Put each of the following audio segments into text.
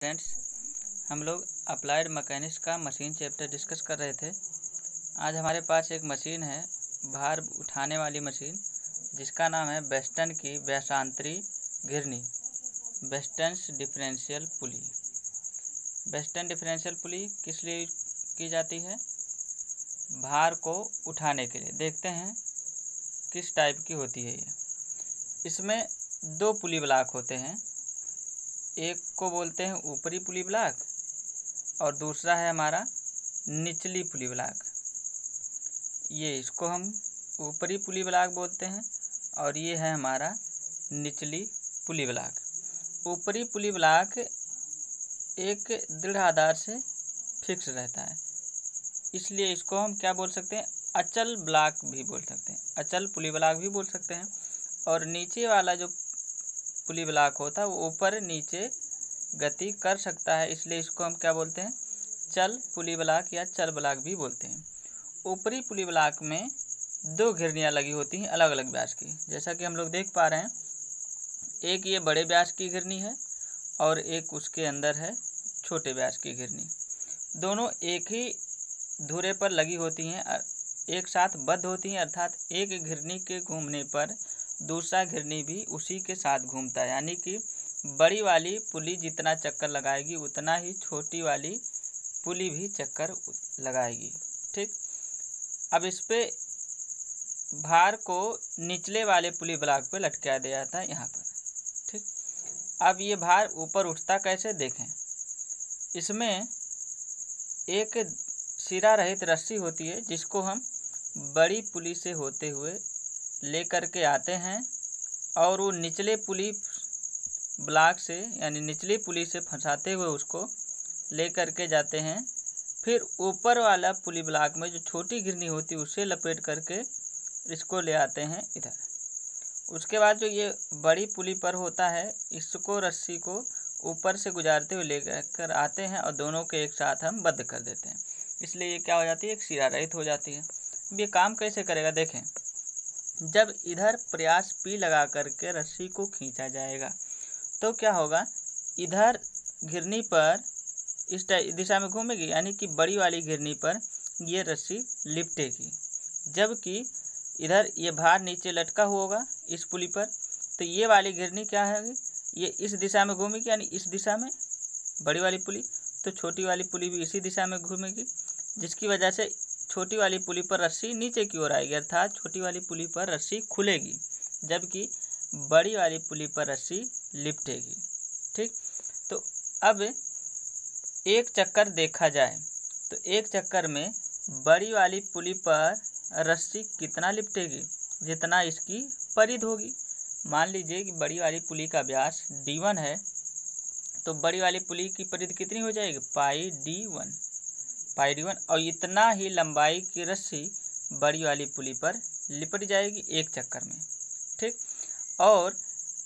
Friends हम लोग applied mechanics का मशीन चैप्टर डिस्कस कर रहे थे। आज हमारे पास एक मशीन है, भार उठाने वाली मशीन जिसका नाम है बेस्टन की व्यासांतरी घिरनी Weston's differential pulley Weston differential pulley किस लिए की जाती है? भार को उठाने के लिए। देखते हैं किस टाइप की होती है ये। इसमें दो पुली ब्लॉक होते हैं। एक को बोलते हैं ऊपरी पुली ब्लॉक और दूसरा है हमारा निचली पुली ब्लॉक। ये इसको हम ऊपरी पुली ब्लॉक बोलते हैं और ये है हमारा निचली पुली ब्लॉक। ऊपरी पुली ब्लॉक एक दृढ़ आधार से फिक्स रहता है। इसलिए इसको हम क्या बोल सकते हैं? अचल ब्लॉक भी बोल सकते हैं। अचल पुली ब्लॉक भी बोल सकते हैं। और नीचे वाला जो पुली ब्लॉक होता है, वो ऊपर नीचे गति कर सकता है, इसलिए इसको हम क्या बोलते हैं? चल पुली ब्लॉक या चल ब्लॉक भी बोलते हैं। ऊपरी पुली ब्लॉक में दो घिरनियाँ लगी होती हैं अलग अलग व्यास की। जैसा कि हम लोग देख पा रहे हैं, एक ये बड़े व्यास की घिरनी है और एक उसके अंदर है छोटे व्यास की घिरनी दोनों एक ही धुरे पर लगी होती हैं एक साथ बद्ध होती हैं, अर्थात एक घिरनी के घूमने पर दूसरा घिरनी भी उसी के साथ घूमता है। यानी कि बड़ी वाली पुली जितना चक्कर लगाएगी, उतना ही छोटी वाली पुली भी चक्कर लगाएगी। ठीक? अब इस पर भार को निचले वाले पुली ब्लॉक पे लटका दिया जाता है यहाँ पर। ठीक? अब ये भार ऊपर उठता कैसे देखें? इसमें एक सिरा रहित रस्सी होती है, जिसको हम बड़ी पुली से होते हुए लेकर के आते हैं और वो निचले पुली ब्लॉक से, यानी निचली पुली से फंसाते हुए उसको ले करके जाते हैं। फिर ऊपर वाला पुली ब्लॉक में जो छोटी गिरनी होती है, उसे लपेट करके इसको ले आते हैं इधर। उसके बाद जो ये बड़ी पुली पर होता है, इसको रस्सी को ऊपर से गुजारते हुए ले कर आते हैं और दोनों के एक साथ हम बंद कर देते हैं। इसलिए ये क्या हो जाती है? एक सिरा रहित हो जाती है। अब ये काम कैसे करेगा? देखें। जब इधर प्रयास पी लगा करके रस्सी को खींचा जाएगा तो क्या होगा? इधर घिरनी पर इस दिशा में घूमेगी, यानी कि बड़ी वाली घिरनी पर ये रस्सी लिपटेगी। जबकि इधर ये भार नीचे लटका हुआ होगा इस पुली पर तो ये वाली घिरनी क्या है ये इस दिशा में घूमेगी, यानी इस दिशा में बड़ी वाली पुली तो छोटी वाली पुली भी इसी दिशा में घूमेगी, जिसकी वजह से छोटी वाली पुली पर रस्सी नीचे की ओर आएगी, अर्थात छोटी वाली पुली पर रस्सी खुलेगी, जबकि बड़ी वाली पुली पर रस्सी लिपटेगी। ठीक? तो अब एक चक्कर देखा जाए तो एक चक्कर में बड़ी वाली पुली पर रस्सी कितना लिपटेगी, जितना इसकी परिध होगी। मान लीजिए कि बड़ी वाली पुली का व्यास डी वन है तो बड़ी वाली पुली की परिध कितनी हो जाएगी? Pi D one. Pi D one और इतना ही लंबाई की रस्सी बड़ी वाली पुली पर लिपट जाएगी एक चक्कर में, ठीक? और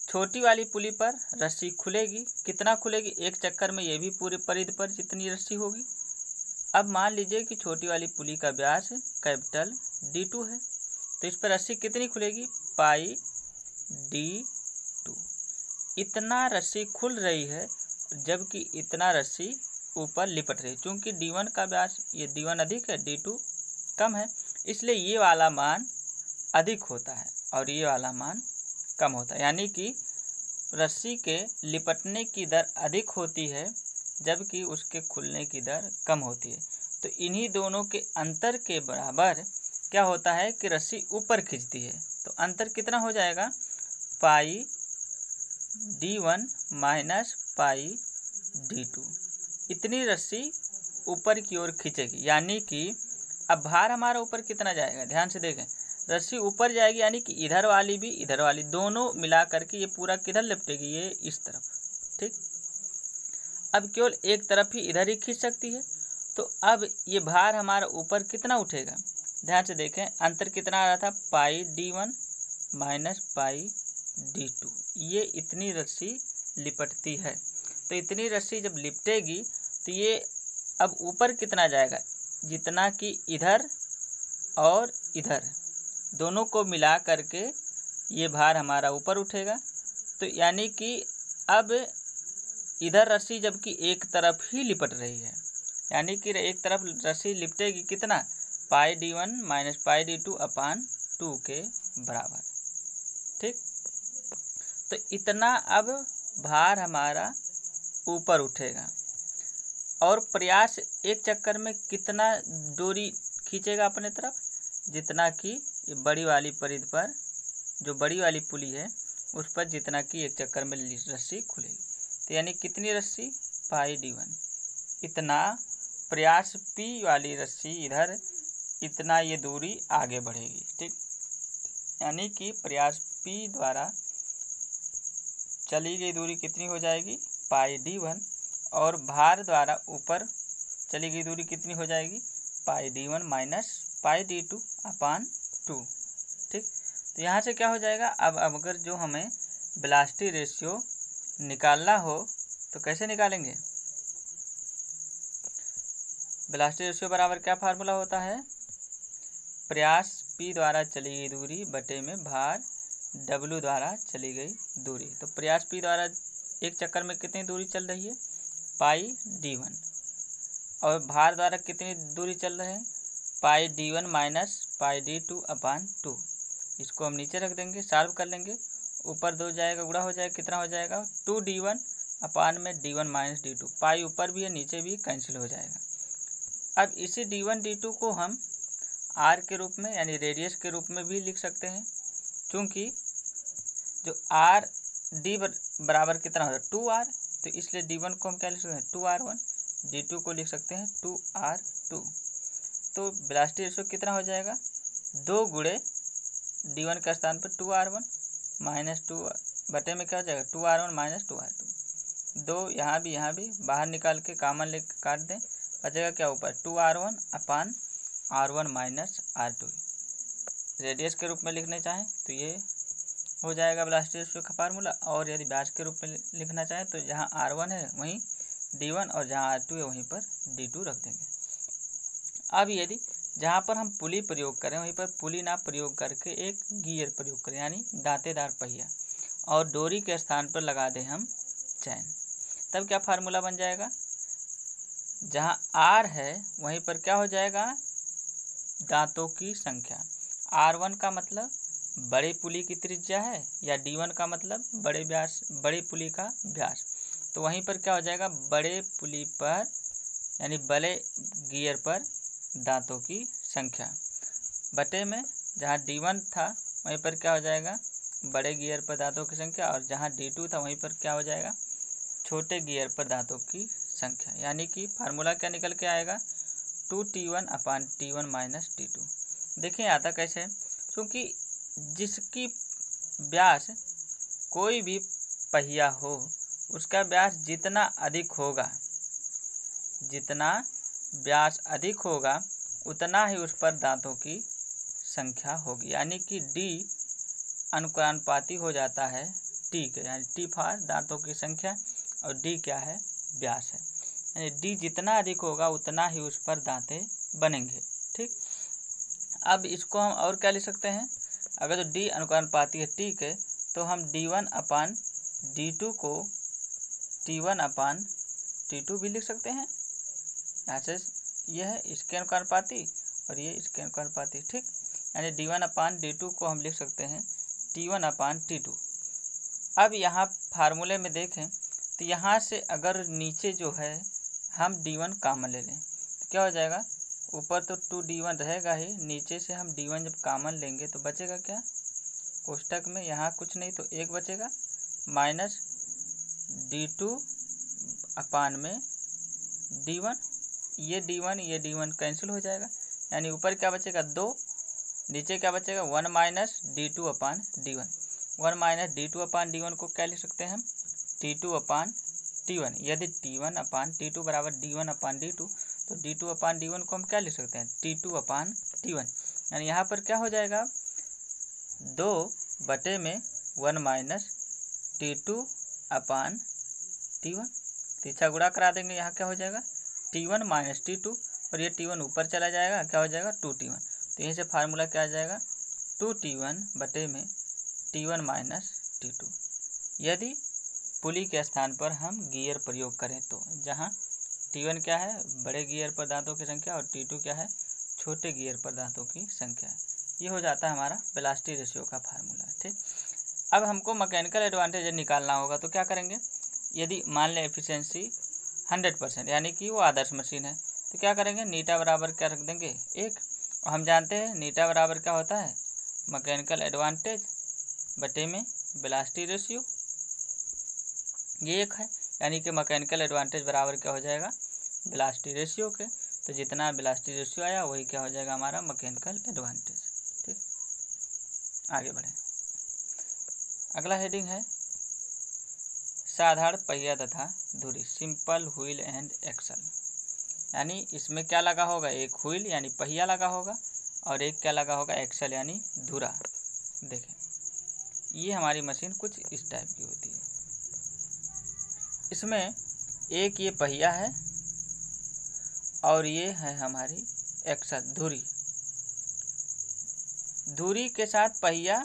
छोटी वाली पुली पर रस्सी खुलेगी। कितना खुलेगी? एक चक्कर में ये भी पूरे परिध पर जितनी रस्सी होगी। अब मान लीजिए कि छोटी वाली पुली का व्यास कैपिटल डी टू है तो इस पर रस्सी कितनी खुलेगी? Pi D two. इतना रस्सी खुल रही है, जबकि इतना रस्सी ऊपर लिपट रही चूँकि डी वन का ब्याज ये डी वन अधिक है डी टू कम है, इसलिए ये वाला मान अधिक होता है और ये वाला मान कम होता है। यानी कि रस्सी के लिपटने की दर अधिक होती है, जबकि उसके खुलने की दर कम होती है। तो इन्हीं दोनों के अंतर के बराबर क्या होता है कि रस्सी ऊपर खींचती है। तो अंतर कितना हो जाएगा? Pi D one minus pi D two इतनी रस्सी ऊपर की ओर खींचेगी। यानी कि अब भार हमारा ऊपर कितना जाएगा? ध्यान से देखें। रस्सी ऊपर जाएगी, यानी कि इधर वाली भी, इधर वाली दोनों मिला करके ये पूरा किधर लिपटेगी? ये इस तरफ़। ठीक? अब केवल एक तरफ़ ही इधर ही खींच सकती है। तो अब ये भार हमारा ऊपर कितना उठेगा? ध्यान से देखें, अंतर कितना आ रहा था? Pi D one minus pi D two. ये इतनी रस्सी लिपटती है। तो इतनी रस्सी जब लिपटेगी तो ये अब ऊपर कितना जाएगा? जितना कि इधर और इधर। दोनों को मिला करके ये भार हमारा ऊपर उठेगा। तो यानी कि अब इधर रस्सी जबकि एक तरफ़ ही लिपट रही है। यानी कि एक तरफ़ रस्सी लिपटेगी कितना? Pi d one minus pi d two upon two के बराबर। ठीक? तो इतना अब भार हमारा ऊपर उठेगा। और प्रयास एक चक्कर में कितना डोरी खींचेगा अपने तरफ़? जितना कि बड़ी वाली परिध पर, जो बड़ी वाली पुली है, उस पर जितना कि एक चक्कर में रस्सी खुलेगी। तो यानी कितनी रस्सी? पाई डी वन इतना प्रयास पी वाली रस्सी इधर, इतना ये दूरी आगे बढ़ेगी, ठीक? यानी कि प्रयास पी द्वारा चली गई दूरी कितनी हो जाएगी? पाई डी वन और भार द्वारा ऊपर चली गई दूरी कितनी हो जाएगी? Pi d one minus pi d two upon two. ठीक? तो यहाँ से क्या हो जाएगा? अब अगर जो हमें ब्लास्टी रेशियो निकालना हो तो कैसे निकालेंगे? ब्लास्टी रेशियो बराबर क्या फार्मूला होता है? प्रयास पी द्वारा चली गई दूरी बटे में भार डब्लू द्वारा चली गई दूरी। तो प्रयास पी द्वारा एक चक्कर में कितनी दूरी चल रही है? Pi d one. और भार द्वारा कितनी दूरी चल रहे हैं? Pi d one minus pi d two upon two इसको हम नीचे रख देंगे सॉल्व कर लेंगे। ऊपर दो जाएगा गुड़ा हो जाएगा, कितना हो जाएगा? टू डी वन अपान में d one minus d two pi ऊपर भी है, नीचे भी कैंसिल हो जाएगा। अब इसी डी वन डी टू को हम आर के रूप में, यानी रेडियस के रूप में भी लिख सकते हैं। क्योंकि जो आर डी बराबर कितना होता है? टू आर तो इसलिए डी वन को हम क्या लिख सकते हैं? Two r one. D two को लिख सकते हैं टू आर टू। तो ब्लास्टी रेशो कितना हो जाएगा? दो गुड़े डी वन के स्थान पर two r one minus two बटे में क्या हो जाएगा? Two r one minus two r two. दो यहाँ भी यहाँ भी, बाहर निकाल के कामन ले काट दें। बचेगा क्या ऊपर? Two r one upon r one minus r two. Radius के रूप में लिखने चाहें तो ये हो जाएगा ब्लास्ट रेशियो का फार्मूला और यदि ब्याज के रूप में लिखना चाहें तो जहाँ आर वन है, वहीं डी वन और जहाँ आर टू है, वहीं पर डी टू रख देंगे। अब यदि जहाँ पर हम पुली प्रयोग करें, वहीं पर पुली ना प्रयोग करके एक गियर प्रयोग करें, यानी दांतेदार पहिया, और डोरी के स्थान पर लगा दें हम चैन तब क्या फार्मूला बन जाएगा? जहाँ आर है, वहीं पर क्या हो जाएगा? दांतों की संख्या। आर वन का मतलब बड़े पुली की त्रिज्या है या डी वन का मतलब बड़े व्यास, बड़े पुली का व्यास। तो वहीं पर क्या हो जाएगा? बड़े पुली पर, यानी बड़े गियर पर दांतों की संख्या। बटे में जहाँ डी वन था, वहीं पर क्या हो जाएगा? बड़े गियर पर दांतों की संख्या और जहाँ डी टू था, वहीं पर क्या हो जाएगा? छोटे गियर पर दांतों की संख्या। यानी कि फार्मूला क्या निकल के आएगा? Two t one upon t one minus t two देखिए आता कैसे? क्योंकि जिसकी व्यास कोई भी पहिया हो, उसका व्यास जितना अधिक होगा, जितना व्यास अधिक होगा, उतना ही उस पर दांतों की संख्या होगी। यानी कि डी अनुक्रानुपाती हो जाता है टी के, यानी टी फार दांतों की संख्या और डी क्या है? व्यास है। यानी डी जितना अधिक होगा, उतना ही उस पर दांतें बनेंगे। ठीक? अब इसको हम और क्या ले सकते हैं? अगर जो डी अनुपाती है टी के तो हम d one upon d two को t one upon t two भी लिख सकते हैं। यहाँ से यह है इसके अनुपाती और ये इसके अनुपाती ठीक? यानी d one upon d two को हम लिख सकते हैं t one upon t two अब यहाँ फार्मूले में देखें तो यहाँ से अगर नीचे जो है, हम डी वन कामन ले लें तो क्या हो जाएगा? ऊपर तो टू डी वन रहेगा ही, नीचे से हम डी वन जब कामन लेंगे तो बचेगा क्या? कोष्टक में यहाँ कुछ नहीं तो एक बचेगा। माइनस डी टू अपान में डी वन, ये डी वन, ये डी वन कैंसिल हो जाएगा। यानी ऊपर क्या बचेगा? दो, नीचे क्या बचेगा? One minus d two upon d one. One minus d two upon d one को क्या लिख सकते हैं हम? T two upon t one. यदि t one upon t two बराबर d one upon d two तो d two upon d one को हम क्या लिख सकते हैं? T two upon t one यानी यहाँ पर क्या हो जाएगा? दो बटे में one minus t two upon t one तीछा गुड़ा करा देंगे, यहाँ क्या हो जाएगा? T one minus t two और ये टी वन ऊपर चला जाएगा, क्या हो जाएगा? टू टी वन तो यहीं से फार्मूला क्या आ जाएगा? टू टी वन बटे में t one minus t two यदि पुली के स्थान पर हम गियर प्रयोग करें तो जहाँ टी वन क्या है? बड़े गियर पर दांतों की संख्या और टी टू क्या है? छोटे गियर पर दांतों की संख्या। ये हो जाता है हमारा बेलास्टी रेशियो का फार्मूला ठीक? अब हमको मैकेनिकल एडवांटेज निकालना होगा तो क्या करेंगे? यदि मान लें एफिशिएंसी हंड्रेड परसेंट यानी कि वो आदर्श मशीन है तो क्या करेंगे? नीटा बराबर क्या रख देंगे? एक। और हम जानते हैं नीटा बराबर क्या होता है? मैकेनिकल एडवांटेज बटे में बेलास्टी रेशियो ये एक है, यानी कि मैकेनिकल एडवांटेज बराबर क्या हो जाएगा? बेलास्टी रेशियो के तो जितना बेलास्टी रेशियो आया, वही क्या हो जाएगा हमारा मैकेनिकल एडवांटेज, ठीक? आगे बढ़े। अगला हेडिंग है, साधारण पहिया तथा धुरी सिंपल व्हील एंड एक्सल। यानी इसमें क्या लगा होगा? एक व्हील यानी पहिया लगा होगा, और एक क्या लगा होगा? एक्सल यानी धुरा देखें, ये हमारी मशीन कुछ इस टाइप की होती है। इसमें एक ये पहिया है और ये है हमारी एक्सल धुरी धुरी के साथ पहिया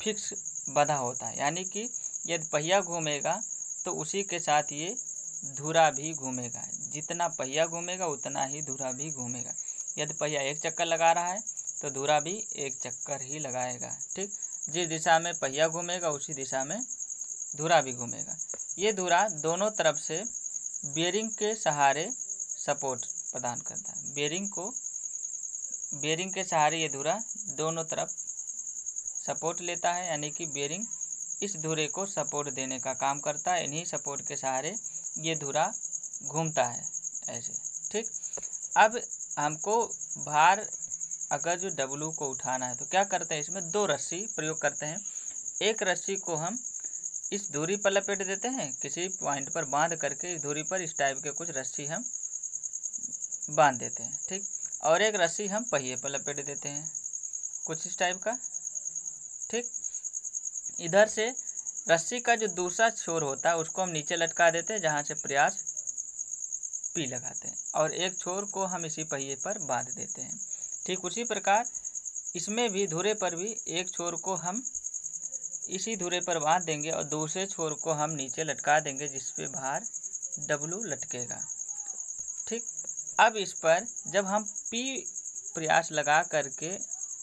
फिक्स बधा होता है, यानी कि यदि पहिया घूमेगा तो उसी के साथ ये धुरा भी घूमेगा। जितना पहिया घूमेगा, उतना ही धुरा भी घूमेगा। यदि पहिया एक चक्कर लगा रहा है तो धुरा भी एक चक्कर ही लगाएगा, ठीक? जिस दिशा में पहिया घूमेगा, उसी दिशा में धुरा भी घूमेगा। ये धुरा दोनों तरफ़ से बेरिंग के सहारे सपोर्ट प्रदान करता है। बेरिंग को बेरिंग के सहारे ये धुरा दोनों तरफ़ सपोर्ट लेता है, यानी कि बेरिंग इस धुरे को सपोर्ट देने का काम करता है, इन्हीं सपोर्ट के सहारे ये धुरा घूमता है, ऐसे। ठीक? अब हमको भार अगर जो डब्लू को उठाना है तो क्या करते हैं, इसमें दो रस्सी प्रयोग करते हैं। एक रस्सी को हम इस दूरी पर लपेट देते हैं, किसी पॉइंट पर बाँध करके इस दूरी पर इस टाइप के कुछ रस्सी हम बाँध देते हैं, ठीक? और एक रस्सी हम पहिए पर लपेट देते हैं, कुछ इस टाइप का, ठीक? इधर से रस्सी का जो दूसरा छोर होता है, उसको हम नीचे लटका देते हैं, जहाँ से प्रयास पी लगाते हैं। और एक छोर को हम इसी पहिए पर बाँध देते हैं, ठीक? उसी प्रकार इसमें भी धुरे पर भी एक छोर को हम इसी धुरे पर बाँध देंगे और दूसरे छोर को हम नीचे लटका देंगे जिस पे डब्लू लटकेगा, ठीक? अब इस पर जब हम पी प्रयास लगा करके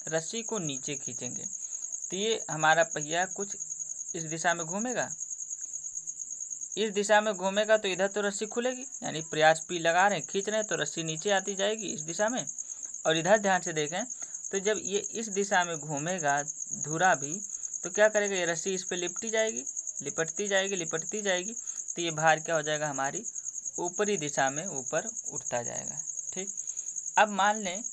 रस्सी को नीचे खींचेंगे तो ये हमारा पहिया कुछ इस दिशा में घूमेगा। इस दिशा में घूमेगा तो इधर तो रस्सी खुलेगी, यानी प्रयास पी लगा रहे हैं, खींच रहे हैं तो रस्सी नीचे आती जाएगी इस दिशा में। और इधर ध्यान से देखें तो जब ये इस दिशा में घूमेगा, धुरा भी तो क्या करेगा, ये रस्सी इस पर लिपटी जाएगी, लिपटती जाएगी लिपटती जाएगी तो ये भार क्या हो जाएगा हमारी? ऊपरी दिशा में ऊपर उठता जाएगा, ठीक? अब मान लें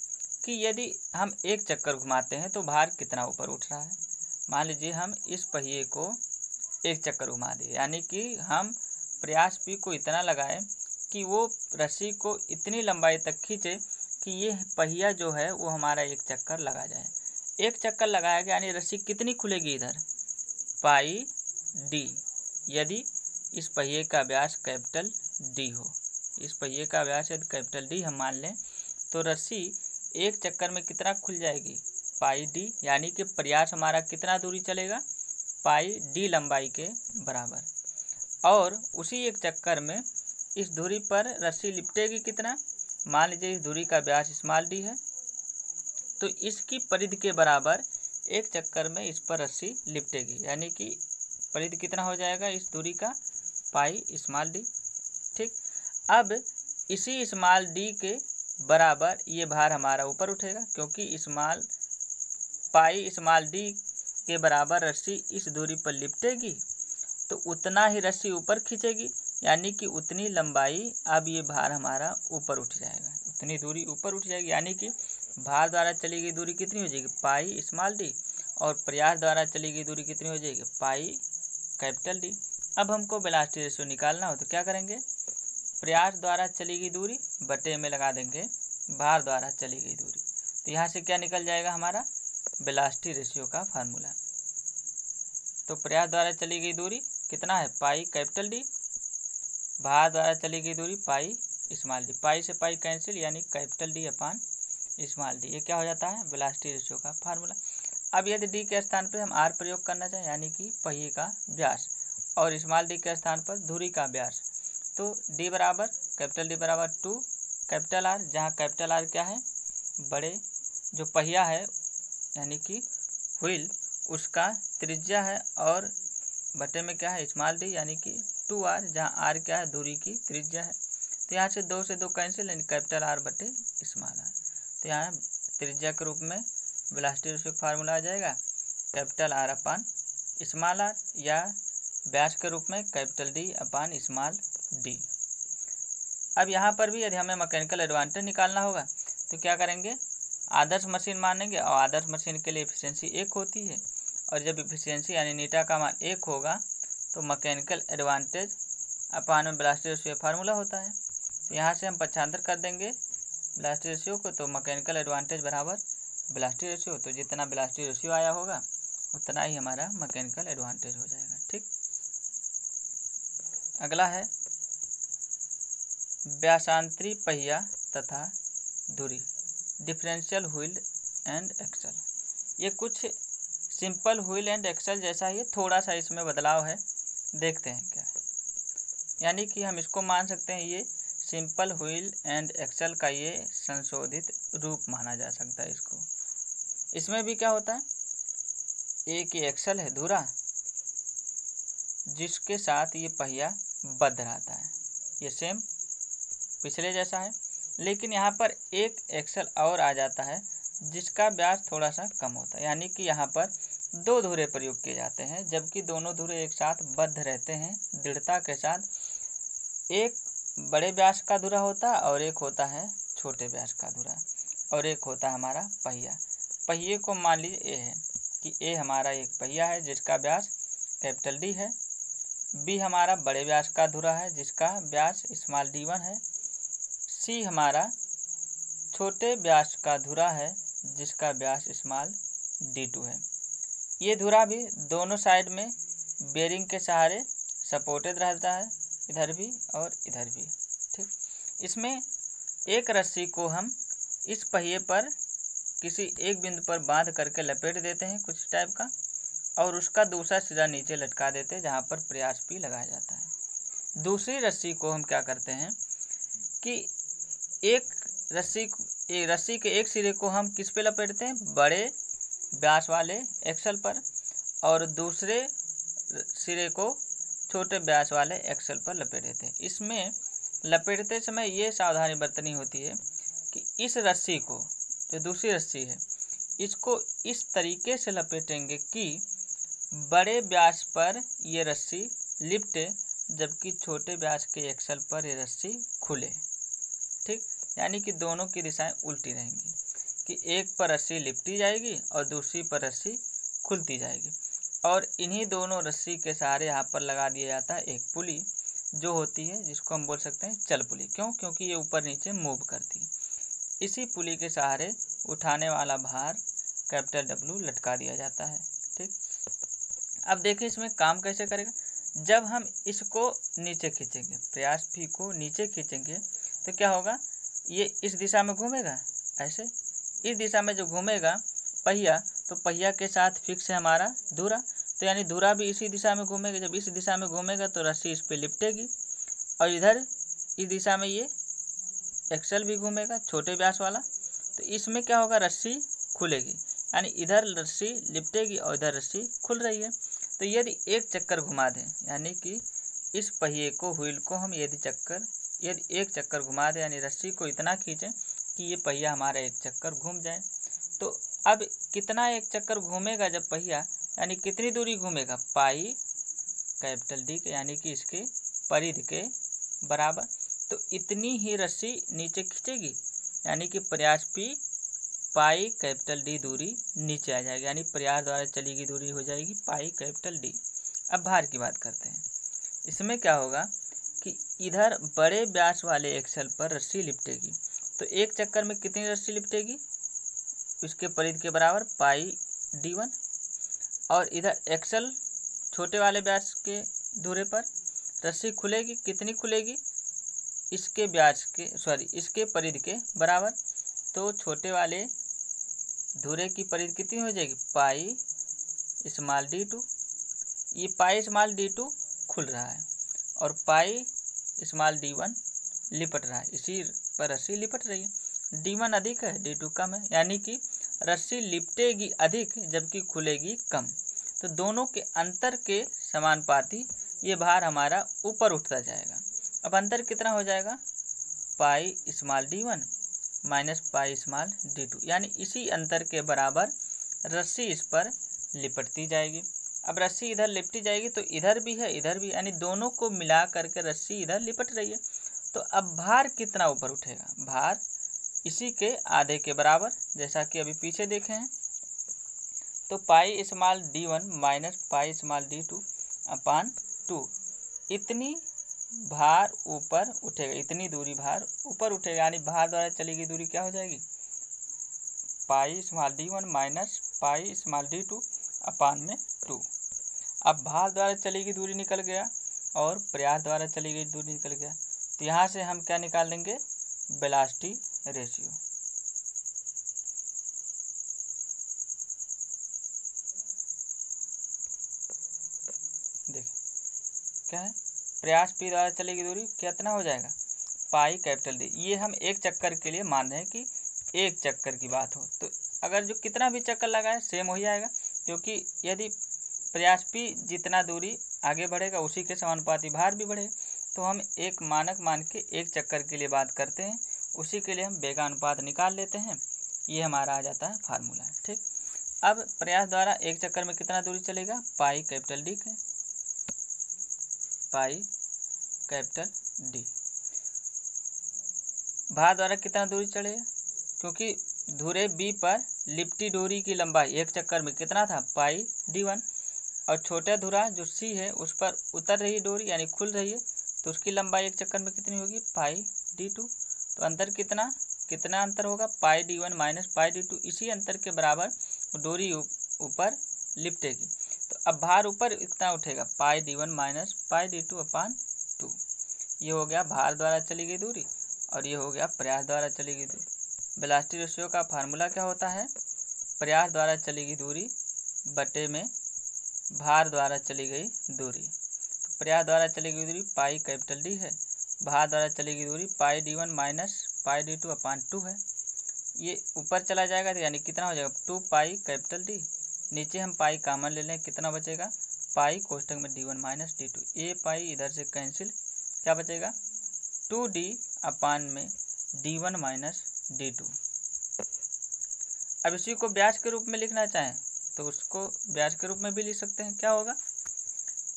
कि यदि हम एक चक्कर घुमाते हैं तो भार कितना ऊपर उठ रहा है? मान लीजिए हम इस पहिए को एक चक्कर घुमा दिए, यानी कि हम प्रयास पी को इतना लगाएँ कि वो रस्सी को इतनी लंबाई तक खींचे कि ये पहिया जो है, वो हमारा एक चक्कर लगा जाए। एक चक्कर लगाया गया, यानी रस्सी कितनी खुलेगी इधर? Pi d. यदि इस पहिए का व्यास कैपिटल डी हो। इस पहिए का व्यास यदि कैपिटल डी हम मान लें तो रस्सी एक चक्कर में कितना खुल जाएगी? पाई डी, यानी कि प्रयास हमारा कितना दूरी चलेगा? पाई डी लंबाई के बराबर। और उसी एक चक्कर में इस दूरी पर रस्सी लिपटेगी कितना? मान लीजिए इस दूरी का व्यास स्मॉल डी है। तो इसकी परिधि के बराबर एक चक्कर में इस पर रस्सी लिपटेगी, यानी कि परिधि कितना हो जाएगा? इस दूरी का पाई स्मॉल डी। अब इसी स्मॉल डी के बराबर ये भार हमारा ऊपर उठेगा, क्योंकि स्मॉल पाई, स्मॉल डी के बराबर रस्सी इस दूरी पर लिपटेगी तो उतना ही रस्सी ऊपर खींचेगी, यानी कि उतनी लंबाई अब ये भार हमारा ऊपर उठ जाएगा, उतनी दूरी ऊपर उठ जाएगी, यानी कि भार द्वारा चली गई दूरी कितनी हो जाएगी? पाई, स्मॉल डी और प्रयास द्वारा चली गई दूरी कितनी हो जाएगी? पाई, कैपिटल डी अब हमको बेलास्टी रेशियो निकालना हो तो क्या करेंगे? प्रयास द्वारा चली गई दूरी बटे में लगा देंगे, भार द्वारा चली गई दूरी। तो यहाँ से क्या निकल जाएगा हमारा? बेलास्टी रेशियो का फार्मूला तो प्रयास द्वारा चली गई दूरी कितना है? पाई कैपिटल डी भार द्वारा चली गई दूरी पाई स्मॉल डी पाई से पाई कैंसिल यानी capital d upon small d ये क्या हो जाता है? बेलास्टी रेशियो का फार्मूला अब यदि डी के स्थान पर हम आर प्रयोग करना चाहें, यानी कि पहिए का व्यास, और स्मॉल डी के स्थान पर धुरी का व्यास तो डी बराबर, कैपिटल डी बराबर टू, कैपिटल आर, जहाँ कैपिटल आर क्या है? बड़े, जो पहिया है, यानी कि व्हील उसका त्रिज्या है और बटे में क्या है? स्मॉल डी यानी कि टू आर जहाँ आर क्या है? दूरी की त्रिज्या है। तो यहाँ से दो से दो कैंसिल यानी कैपिटल आर बटे स्मॉल आर तो यहाँ त्रिज्या के रूप में वेलोसिटी रेशियो फार्मूला आ जाएगा। Capital r upon small r या व्यास के रूप में capital d upon small d अब यहाँ पर भी यदि हमें मैकेनिकल एडवांटेज निकालना होगा तो क्या करेंगे? आदर्श मशीन मानेंगे और आदर्श मशीन के लिए इफिशियंसी एक होती है। और जब इफिशियंसी यानी नीटा का मान एक होगा तो मैकेनिकल एडवांटेज अपान में ब्लास्ट रेशियो फार्मूला होता है। तो यहाँ से हम पक्षांतर कर देंगे ब्लास्ट रेशियो को तो मैकेनिकल एडवांटेज बराबर ब्लास्टी रेशियो तो जितना ब्लास्टी रेशियो आया होगा, उतना ही हमारा मैकेनिकल एडवांटेज हो जाएगा। ठीक? अगला है व्यासांतरी पहिया तथा धुरी डिफरेंशियल व्हील एंड एक्सल ये कुछ सिंपल व्हील एंड एक्सल जैसा ही थोड़ा सा इसमें बदलाव है। देखते हैं क्या है। यानी कि हम इसको मान सकते हैं, ये सिंपल व्हील एंड एक्सल का ये संशोधित रूप माना जा सकता है इसको। इसमें भी क्या होता है? एक ये एक्सल है धुरा, जिसके साथ ये पहिया बद्ध रहता है। ये सेम पिछले जैसा है। लेकिन यहाँ पर एक एक्सल और आ जाता है, जिसका ब्याज थोड़ा सा कम होता है। यानी कि यहाँ पर दो धुरे प्रयोग किए जाते हैं, जबकि दोनों धुरे एक साथ बद्ध रहते हैं, दृढ़ता के साथ। एक बड़े व्यास का धुरा होता है और एक होता है छोटे व्यास का धुरा, और एक होता है हमारा पहिया। पहिए को मान लीजिए ए है, कि ए हमारा एक पहिया है, जिसका व्यास कैपिटल डी है। बी हमारा बड़े व्यास का धुरा है, जिसका व्यास स्मॉल डी वन है। सी हमारा छोटे व्यास का धुरा है, जिसका व्यास स्मॉल डी टू है। ये धुरा भी दोनों साइड में बेरिंग के सहारे सपोर्टेड रहता है, इधर भी और इधर भी, ठीक। इसमें एक रस्सी को हम इस पहिए पर किसी एक बिंदु पर बाँध करके लपेट देते हैं कुछ टाइप का, और उसका दूसरा सिरा नीचे लटका देते हैं, जहाँ पर प्रयास भी लगाया जाता है। दूसरी रस्सी को हम क्या करते हैं कि एक रस्सी एक रस्सी के एक सिरे को हम किस पे लपेटते हैं? बड़े व्यास वाले एक्सल पर और दूसरे सिरे को छोटे व्यास वाले एक्सल पर लपेट देते हैं। इसमें लपेटते समय ये सावधानी बरतनी होती है कि इस रस्सी को, जो दूसरी रस्सी है, इसको इस तरीके से लपेटेंगे कि बड़े व्यास पर ये रस्सी लिपटे, जबकि छोटे व्यास के एक्सल पर ये रस्सी खुले। यानी कि दोनों की दिशाएँ उल्टी रहेंगी, कि एक पर रस्सी लिपटी जाएगी और दूसरी पर रस्सी खुलती जाएगी। और इन्हीं दोनों रस्सी के सहारे यहाँ पर लगा दिया जाता है एक पुली, जो होती है, जिसको हम बोल सकते हैं चल पुली। क्यों? क्योंकि ये ऊपर नीचे मूव करती है। इसी पुली के सहारे उठाने वाला भार कैपिटल डब्लू लटका दिया जाता है, ठीक? अब देखिए इसमें काम कैसे करेगा। जब हम इसको नीचे खींचेंगे, प्रयास भी को नीचे खींचेंगे तो क्या होगा? ये इस दिशा में घूमेगा? ऐसे? इस दिशा में जो घूमेगा, पहिया तो पहिया के साथ फिक्स है हमारा धुरा तो यानी धुरा भी इसी दिशा में घूमेगा। जब इस दिशा में घूमेगा तो रस्सी इस पर लिपटेगी। और इधर, इस दिशा में ये एक्सल भी घूमेगा, छोटे व्यास वाला। तो इसमें क्या होगा? रस्सी खुलेगी। यानी इधर रस्सी लिपटेगी और इधर रस्सी खुल रही है। तो यदि एक चक्कर घुमा दें, यानी कि इस पहिए को व्हील को हम यदि चक्कर यदि एक चक्कर घुमा दें यानी रस्सी को इतना खींचें कि ये पहिया हमारा एक चक्कर घूम जाए। तो अब कितना एक चक्कर घूमेगा जब पहिया, यानी कितनी दूरी घूमेगा? पाई, कैपिटल डी के, यानी कि इसके परिधि के बराबर। तो इतनी ही रस्सी नीचे खींचेगी, यानी कि प्रयास पी पाई कैपिटल डी दूरी नीचे आ जाएगी, यानी प्रयास द्वारा चली गई दूरी हो जाएगी पाई कैपिटल डी। अब भार की बात करते हैं। इसमें क्या होगा? कि इधर बड़े व्यास वाले एक्सल पर रस्सी लिपटेगी। तो एक चक्कर में कितनी रस्सी लिपटेगी? उसके परिध के बराबर पाई डी वन। और इधर एक्सल छोटे वाले व्यास के धुरे पर रस्सी खुलेगी। कितनी खुलेगी? इसके ब्याज के, सॉरी, इसके परिध के बराबर। तो छोटे वाले धुरे की परिधि कितनी हो जाएगी? Pi small d two. ये पाई स्मॉल डी टू खुल रहा है। और पाई स्मॉल डी वन लिपट रहा है। इसी पर रस्सी लिपट रही है। डी वन अधिक है, डी टू कम है। यानी कि रस्सी लिपटेगी अधिक, जबकि खुलेगी कम। तो दोनों के अंतर के समानुपाती ये भार हमारा ऊपर उठता जाएगा। अब अंतर कितना हो जाएगा? Pi small d one minus pi small d two. यानी इसी अंतर के बराबर रस्सी इस पर लिपटती जाएगी। अब रस्सी इधर लिपटी जाएगी तो इधर भी है, इधर भी यानी दोनों को मिला करके रस्सी इधर लिपट रही है। तो अब भार कितना ऊपर उठेगा? भार इसी के आधे के बराबर, जैसा कि अभी पीछे देखे हैं। तो pi small d one minus pi small d two upon two. इतनी भार ऊपर उठेगा, इतनी दूरी भार ऊपर उठेगा। यानी भार द्वारा चली गई दूरी क्या हो जाएगी? Pi small d one minus pi small d two upon में टू। अब भार द्वारा चली गई दूरी निकल गया और प्रयास द्वारा चली गई दूरी निकल गया। तो यहाँ से हम क्या निकाल लेंगे बेलास्टी रेशियो देखिए क्या है? प्रयास पी द्वारा चलेगी दूरी कितना हो जाएगा? Pi capital d. ये हम एक चक्कर के लिए मान रहे हैं कि एक चक्कर की बात हो। तो अगर जो कितना भी चक्कर लगाए सेम हो ही जाएगा क्योंकि यदि प्रयास पी जितना दूरी आगे बढ़ेगा, उसी के समानुपाती भार भी बढ़े। तो हम एक मानक मान के एक चक्कर के लिए बात करते हैं। उसी के लिए हम बेगानुपात निकाल लेते हैं। ये हमारा आ जाता है फार्मूला, ठीक? अब प्रयास द्वारा एक चक्कर में कितना दूरी चलेगा? पाई कैपिटल डी के। Pi capital d. भार द्वारा कितना दूरी चलेगा क्योंकि धुरे बी पर लिपटी डोरी की लंबाई एक चक्कर में कितना था? Pi d one. और छोटा धुरा जो सी है, उस पर उतर रही है डोरी, यानी खुल रही है तो उसकी लंबाई एक चक्कर में कितनी होगी? पाई डी टू तो अंतर कितना? कितना अंतर होगा? Pi d one minus pi d two इसी अंतर के बराबर डोरी ऊपर लिपटेगी। तो अब भार ऊपर इतना उठेगा। Pi d one minus pi d two upon two ये हो गया भार द्वारा चली गई दूरी और ये हो गया प्रयास द्वारा चली गई दूरी। बेलास्टी रेशियो का फार्मूला क्या होता है? प्रयास द्वारा चली गई दूरी बटे में भार द्वारा चली गई दूरी। तो प्रयास द्वारा चली गई दूरी पाई कैपिटल डी है। भार द्वारा चली गई दूरी pi d one minus pi d two upon two है। ये ऊपर चला जाएगा तो यानी कितना हो जाएगा? Two pi capital d. नीचे हम पाई कामन ले लें, कितना बचेगा? पाई कोष्टक में d one minus d two. ए पाई इधर से कैंसिल, क्या बचेगा? टू डी अपान में d one minus d two. अब इसी को ब्याज के रूप में लिखना चाहें। तो उसको ब्याज के रूप में भी लिख सकते हैं। क्या होगा?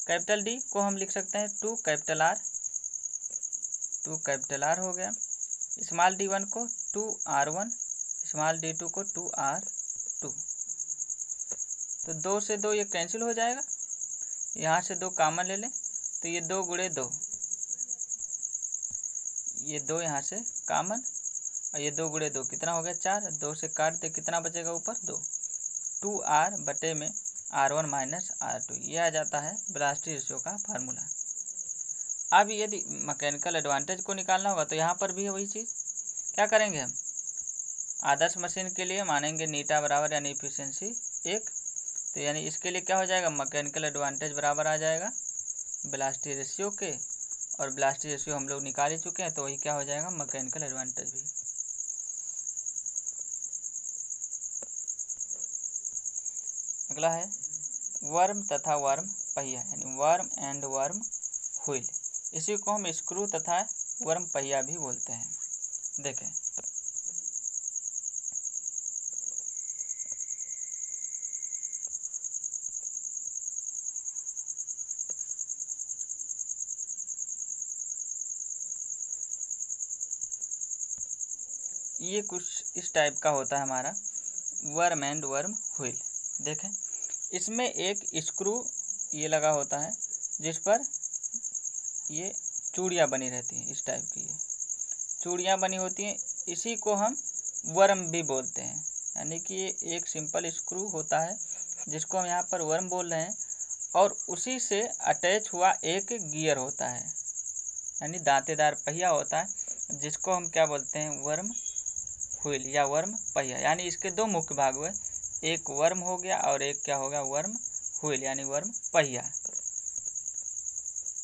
कैपिटल डी को हम लिख सकते हैं two capital r. Two capital r हो गया। स्मॉल डी वन को two r one, small d two को टू आर टू। तो दो से दो ये कैंसिल हो जाएगा। यहाँ से दो कामन ले लें तो ये दो गुड़े दो। ये दो यहाँ से कामन और ये दो गुड़े दो। कितना हो गया? चार। दो से काट दे, कितना बचेगा ऊपर? दो। टू आर बटे में r one minus r two, ये आ जाता है ब्लास्टी रेशियो का फार्मूला अब यदि मैकेनिकल एडवांटेज को निकालना होगा तो यहाँ पर भी वही चीज़। क्या करेंगे हम? आदर्श मशीन के लिए मानेंगे नीटा बराबर यानी इफिशियंसी एक तो यानी इसके लिए क्या हो जाएगा? मैकेनिकल एडवांटेज बराबर आ जाएगा ब्लास्टी रेशियो के, और ब्लास्टी रेशियो हम लोग निकाल ही चुके हैं तो वही क्या हो जाएगा? मैकेनिकल एडवांटेज भी। अगला है, वर्म तथा वर्म पहिया, यानी वर्म एंड वर्म हुईल इसी को हम स्क्रू तथा वर्म पहिया भी बोलते हैं। देखें। ये कुछ इस टाइप का होता है हमारा, वर्म एंड वर्म हुईल देखें, इसमें एक स्क्रू ये लगा होता है, जिस पर ये चूड़ियाँ बनी रहती हैं, इस टाइप की ये। चूड़ियाँ बनी होती हैं, इसी को हम वर्म भी बोलते हैं। यानी कि ये एक सिंपल स्क्रू होता है, जिसको हम यहाँ पर वर्म बोल रहे हैं, और उसी से अटैच हुआ एक गियर होता है। यानी दांतेदार पहिया होता है, जिसको हम क्या बोलते हैं वर्म व्हील या वर्म पहिया। यानी इसके दो मुख्य भाग हुए एक वर्म हो गया और एक क्या हो गया? वर्म व्हील यानी वर्म पहिया।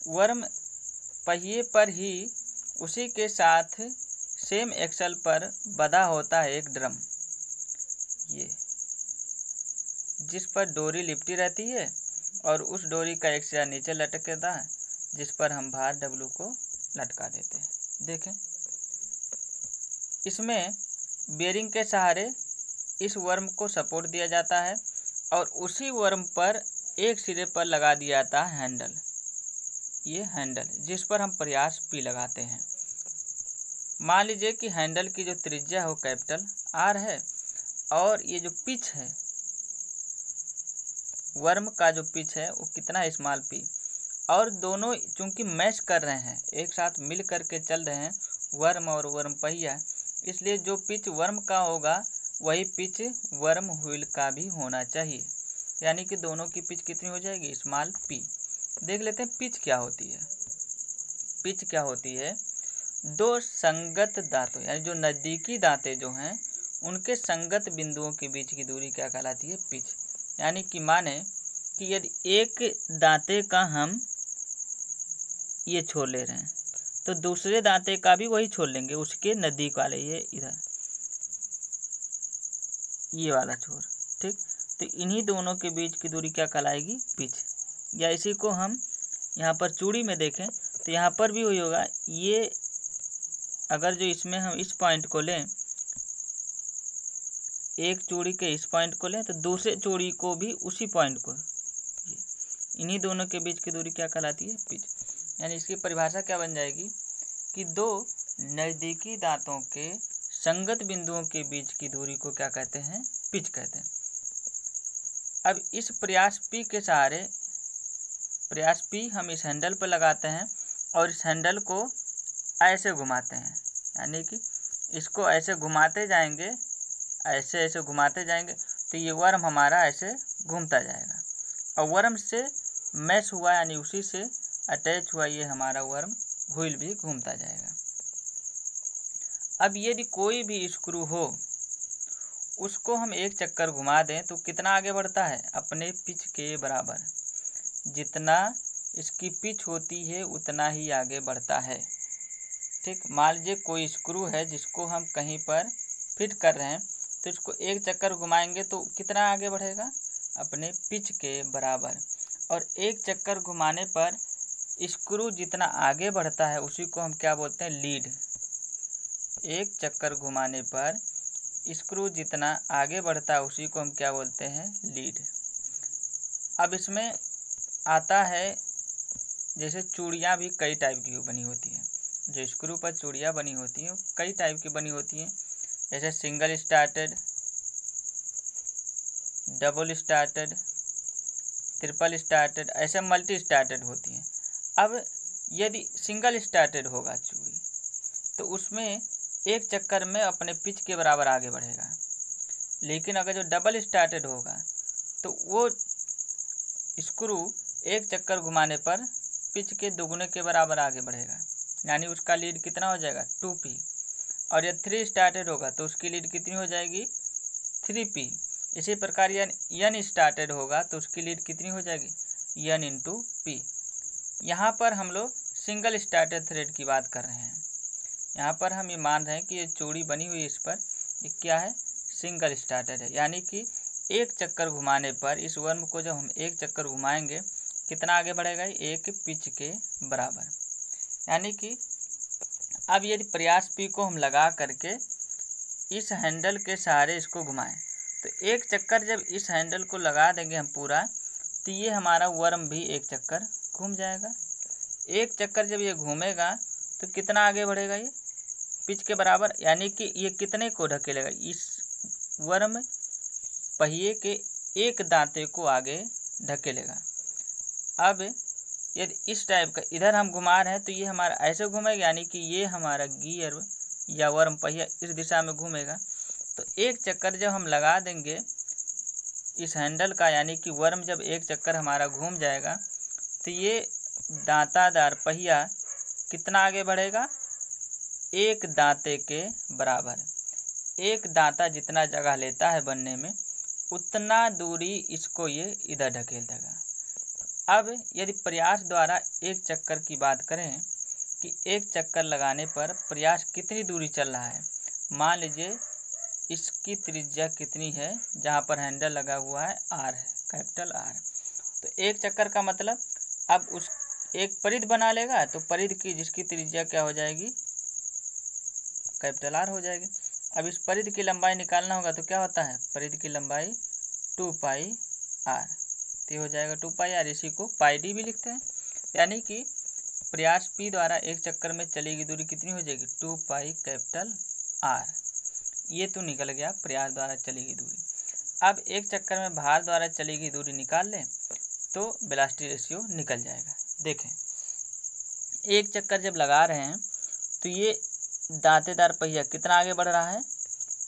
वर्म पहिए पर ही उसी के साथ सेम एक्सल पर बधा होता है एक ड्रम। ये। जिस पर डोरी लिपटी रहती है और उस डोरी का एक सिरा नीचे लटकता है, जिस पर हम भार डब्लू को लटका देते हैं। देखें। इसमें बेरिंग के सहारे इस वर्म को सपोर्ट दिया जाता है और उसी वर्म पर एक सिरे पर लगा दिया जाता है हैंडल। ये हैंडल, जिस पर हम प्रयास पी लगाते हैं। मान लीजिए कि हैंडल की जो त्रिज्या हो कैपिटल आर है और ये जो पिच है, वर्म का जो पिच है वो कितना है स्मॉल पी। और दोनों चूँकि मैच कर रहे हैं, एक साथ मिल करके चल रहे हैं, वर्म और वर्म पहिया, इसलिए जो पिच वर्म का होगा वही पिच वर्म व्हील का भी होना चाहिए। यानी कि दोनों की पिच कितनी हो जाएगी? Small p. देख लेते हैं पिच क्या होती है। पिच क्या होती है? दो संगत दांतों, यानी जो नज़दीकी दांतें जो हैं, उनके संगत बिंदुओं के बीच की दूरी क्या कहलाती है? पिच। यानी कि माने कि यदि एक दांते का हम ये छोड़ ले रहे हैं तो दूसरे दांते का भी वही छोड़ लेंगे, उसके नज़दीक वाले ये इधर। ये वाला छोर, ठीक? तो इन्हीं दोनों के बीच की दूरी क्या कहलाएगी? पिच या इसी को हम यहाँ पर चूड़ी में देखें तो यहाँ पर भी वही होगा। ये अगर जो इसमें हम इस पॉइंट को लें, एक चूड़ी के इस पॉइंट को लें तो दूसरे चूड़ी को भी उसी पॉइंट को। इन्हीं दोनों के बीच की दूरी क्या कहलाती है? पिच यानी इसकी परिभाषा क्या बन जाएगी? कि दो नज़दीकी दांतों के संगत बिंदुओं के बीच की दूरी को क्या कहते हैं? पिच कहते हैं। अब इस प्रयास पी के सहारे, प्रयास पी हम इस हैंडल पर लगाते हैं और इस हैंडल को ऐसे घुमाते हैं। यानी कि इसको ऐसे घुमाते जाएँगे, ऐसे ऐसे घुमाते जाएँगे तो ये वर्म हमारा ऐसे घूमता जाएगा। और वर्म से मैश हुआ, यानी उसी से अटैच हुआ ये हमारा वर्म व्हील भी घूमता जाएगा। अब यदि कोई भी स्क्रू हो, उसको हम एक चक्कर घुमा दें तो कितना आगे बढ़ता है? अपने पिच के बराबर। जितना इसकी पिच होती है, उतना ही आगे बढ़ता है। ठीक? मान लीजिए कोई स्क्रू है जिसको हम कहीं पर फिट कर रहे हैं तो इसको एक चक्कर घुमाएँगे तो कितना आगे बढ़ेगा? अपने पिच के बराबर। और एक चक्कर घुमाने पर स्क्रू जितना आगे बढ़ता है, उसी को हम क्या बोलते हैं? लीड। एक चक्कर घुमाने पर स्क्रू जितना आगे बढ़ता है, उसी को हम क्या बोलते हैं? लीड। अब इसमें आता है, जैसे चूड़ियाँ भी कई टाइप की बनी होती हैं। जो स्क्रू पर चूड़ियाँ बनी होती हैं कई टाइप की बनी होती हैं। जैसे single started, double started, triple started, ऐसे मल्टी स्टार्टेड होती हैं। अब यदि सिंगल स्टार्टेड होगा चूड़ी तो उसमें एक चक्कर में अपने पिच के बराबर आगे बढ़ेगा। लेकिन अगर जो डबल स्टार्टेड होगा तो वो स्क्रू एक चक्कर घुमाने पर पिच के दोगुने के बराबर आगे बढ़ेगा। यानी उसका लीड कितना हो जाएगा? टू पी और यदि थ्री स्टार्टेड होगा तो उसकी लीड कितनी हो जाएगी? थ्री पी इसी प्रकार यन यन स्टार्टेड होगा तो उसकी लीड कितनी हो जाएगी? यन इंटू पी यहाँ पर हम लोग सिंगल स्टार्टेड थ्रेड की बात कर रहे हैं। यहाँ पर हम ये मान रहे हैं कि ये चूड़ी बनी हुई इस पर ये क्या है? सिंगल स्टार्टर है। यानी कि एक चक्कर घुमाने पर इस वर्म को जब हम एक चक्कर घुमाएँगे, कितना आगे बढ़ेगा? एक पिच के बराबर। यानी कि अब यदि प्रयास पी को हम लगा करके इस हैंडल के सहारे इसको घुमाएँ तो एक चक्कर जब इस हैंडल को लगा देंगे हम पूरा तो ये हमारा वर्म भी एक चक्कर घूम जाएगा। एक चक्कर जब ये घूमेगा तो कितना आगे बढ़ेगा ये? पिच के बराबर, यानी कि ये कितने को ढकेलेगा? इस वर्म पहिए के एक दांते को आगे ढकेलेगा। अब यदि इस टाइप का, इधर हम घुमा रहे हैं तो ये हमारा ऐसे घूमेगा, यानी कि ये हमारा गियर या वर्म पहिया इस दिशा में घूमेगा। तो एक चक्कर जब हम लगा देंगे इस हैंडल का, यानी कि वर्म जब एक चक्कर हमारा घूम जाएगा तो ये दांतादार पहिया कितना आगे बढ़ेगा? एक दांते के बराबर। एक दांता जितना जगह लेता है बनने में, उतना दूरी इसको ये इधर ढकेल देगा। अब यदि प्रयास द्वारा एक चक्कर की बात करें कि एक चक्कर लगाने पर प्रयास कितनी दूरी चल रहा है, मान लीजिए इसकी त्रिज्या कितनी है, जहाँ पर हैंडल लगा हुआ है आर है, कैपिटल आर। तो एक चक्कर का मतलब अब उस एक परिध बना लेगा तो परिध की जिसकी त्रिज्या क्या हो जाएगी? कैपिटल आर हो जाएगी। अब इस परिध की लंबाई निकालना होगा तो क्या होता है? परिध की लंबाई टू पाई आर तो हो जाएगा टू पाई आर इसी को पाई डी भी लिखते हैं। यानी कि प्रयास पी द्वारा एक चक्कर में चलेगी दूरी कितनी हो जाएगी? टू पाई कैपिटल आर ये तो निकल गया प्रयास द्वारा चलेगी दूरी। अब एक चक्कर में भार द्वारा चलेगी दूरी निकाल लें तो बेलास्टी रेशियो निकल जाएगा। देखें, एक चक्कर जब लगा रहे हैं तो ये दांतेदार पहिया कितना आगे बढ़ रहा है?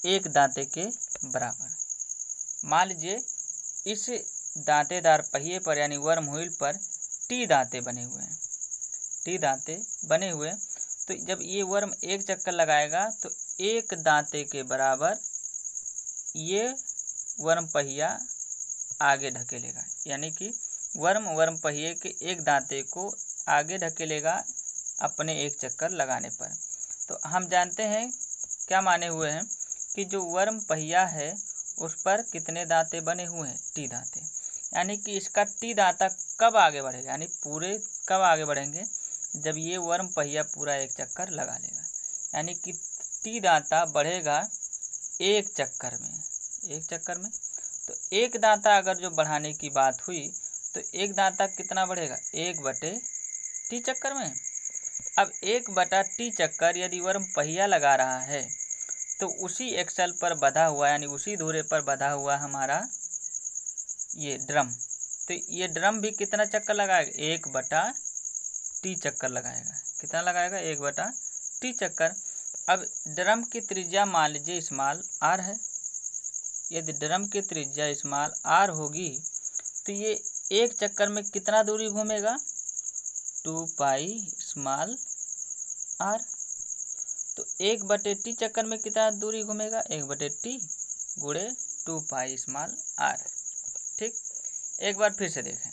एक दांते के बराबर। मान लीजिए, इस दांतेदार पहिए पर यानी वर्म व्हील पर टी दांते बने हुए हैं। टी दांते बने हुए तो जब ये वर्म एक चक्कर लगाएगा तो एक दांते के बराबर ये वर्म पहिया आगे ढकेलेगा यानी कि वर्म वर्म पहिए के एक दांते को आगे ढकेलेगा अपने एक चक्कर लगाने पर। तो हम जानते हैं क्या माने हुए हैं कि जो वर्म पहिया है, उस पर कितने दांते बने हुए हैं? टी दांते। यानी कि इसका टी दांता कब आगे बढ़ेगा? यानी पूरे कब आगे बढ़ेंगे? जब ये वर्म पहिया पूरा एक चक्कर लगा लेगा। यानी कि टी दांता बढ़ेगा एक चक्कर में। एक चक्कर में? तो एक दांता अगर जो बढ़ाने की बात हुई तो एक दांता कितना बढ़ेगा? एक बटे टी चक्कर में। अब एक बटा टी चक्कर यदि वर्म पहिया लगा रहा है तो उसी एक्सल पर बधा हुआ, यानी उसी धुरे पर बधा हुआ हमारा ये ड्रम। तो ये ड्रम भी कितना चक्कर लगाएगा? एक बटा टी चक्कर लगाएगा। कितना लगाएगा? एक बटा टी चक्कर। अब ड्रम की त्रिज्या मान लीजिए स्मॉल आर है। यदि ड्रम की त्रिज्या स्मॉल आर होगी तो ये एक चक्कर में कितना दूरी घूमेगा? Two pi small r. तो एक बटे टी चक्कर में कितना दूरी घूमेगा? एक बटे टी गुड़े टू पाई स्मॉल आर। ठीक? एक बार फिर से देखें।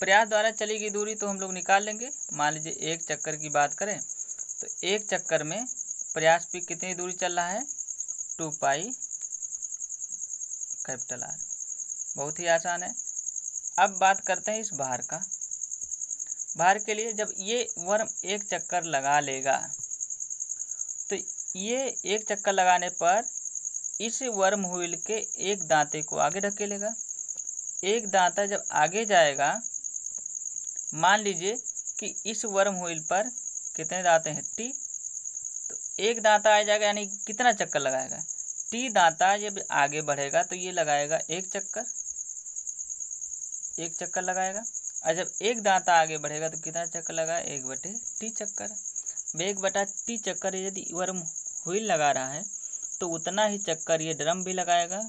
प्रयास द्वारा चली गई दूरी तो हम लोग निकाल लेंगे। मान लीजिए एक चक्कर की बात करें तो एक चक्कर में प्रयास पे कितनी दूरी चल रहा है? Two pi capital r. बहुत ही आसान है। अब बात करते हैं इस बाहर का। भार के लिए जब ये वर्म एक चक्कर लगा लेगा तो ये एक चक्कर लगाने पर इस वर्म हुईल के एक दांते को आगे ढकेलेगा एक दांता जब आगे जाएगा, मान लीजिए कि इस वर्म हुईल पर कितने दांते हैं? टी तो एक दांता आ जाएगा, यानी कितना चक्कर लगाएगा? टी दांता जब आगे बढ़ेगा तो ये लगाएगा एक चक्कर। एक चक्कर लगाएगा। और जब एक दांता आगे बढ़ेगा तो कितना चक्कर लगा? एक बटे टी चक्कर। एक बटा टी चक्कर यदि वर्म व्हील लगा रहा है तो उतना ही चक्कर ये ड्रम भी लगाएगा,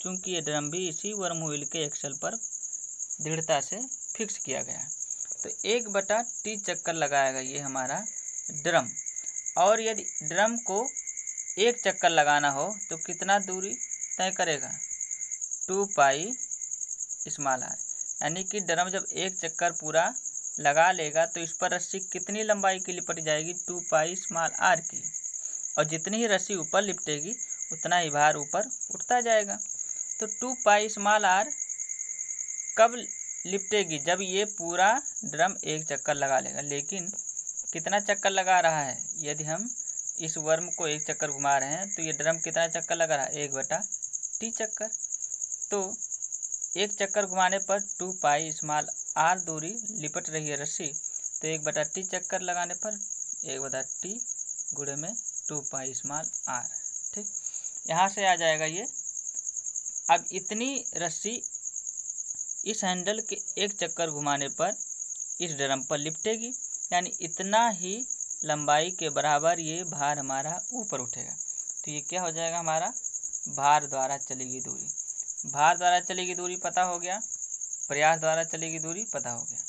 क्योंकि ये ड्रम भी इसी वर्म व्हील के एक्सल पर दृढ़ता से फिक्स किया गया। है तो एक बटा टी चक्कर लगाएगा ये हमारा ड्रम। और यदि ड्रम को एक चक्कर लगाना हो तो कितना दूरी तय करेगा? Two pi small r. यानी कि ड्रम जब एक चक्कर पूरा लगा लेगा तो इस पर रस्सी कितनी लंबाई की लिपट जाएगी? टू पाई स्मॉल आर की। और जितनी ही रस्सी ऊपर लिपटेगी, उतना ही भार ऊपर उठता जाएगा। तो टू पाई स्मॉल आर कब लिपटेगी? जब ये पूरा ड्रम एक चक्कर लगा लेगा। लेकिन कितना चक्कर लगा रहा है? यदि हम इस वर्म को एक चक्कर घुमा रहे हैं तो ये ड्रम कितना चक्कर लगा रहा है? एक बटा टी चक्कर। तो एक चक्कर घुमाने पर टू पाई स्मॉल आर दूरी लिपट रही है रस्सी तो एक बटा टी चक्कर लगाने पर एक बटा टी गुड़े में टू पाई स्मॉल आर, ठीक? यहाँ से आ जाएगा ये। अब इतनी रस्सी इस हैंडल के एक चक्कर घुमाने पर इस ड्रम पर लिपटेगी, यानी इतना ही लंबाई के बराबर ये भार हमारा ऊपर उठेगा। तो ये क्या हो जाएगा हमारा? भार द्वारा चलेगी दूरी। भार द्वारा चलेगी दूरी पता हो गया, प्रयास द्वारा चलेगी दूरी पता हो गया।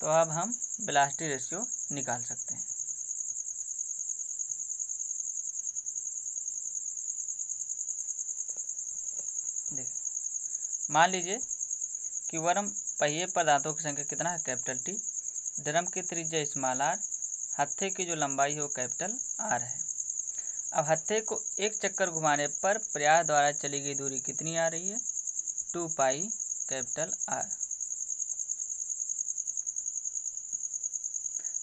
तो अब हम ब्लास्टी रेशियो निकाल सकते हैं। देखिए मान लीजिए कि वर्म पहिए पदार्थों की संख्या कितना है? Capital T. ड्रम की त्रिज्या स्मॉल आर हत्थे की जो लंबाई है कैपिटल आर है। अब हत्थे को एक चक्कर घुमाने पर प्रयास द्वारा चली गई दूरी कितनी आ रही है? Two pi capital r.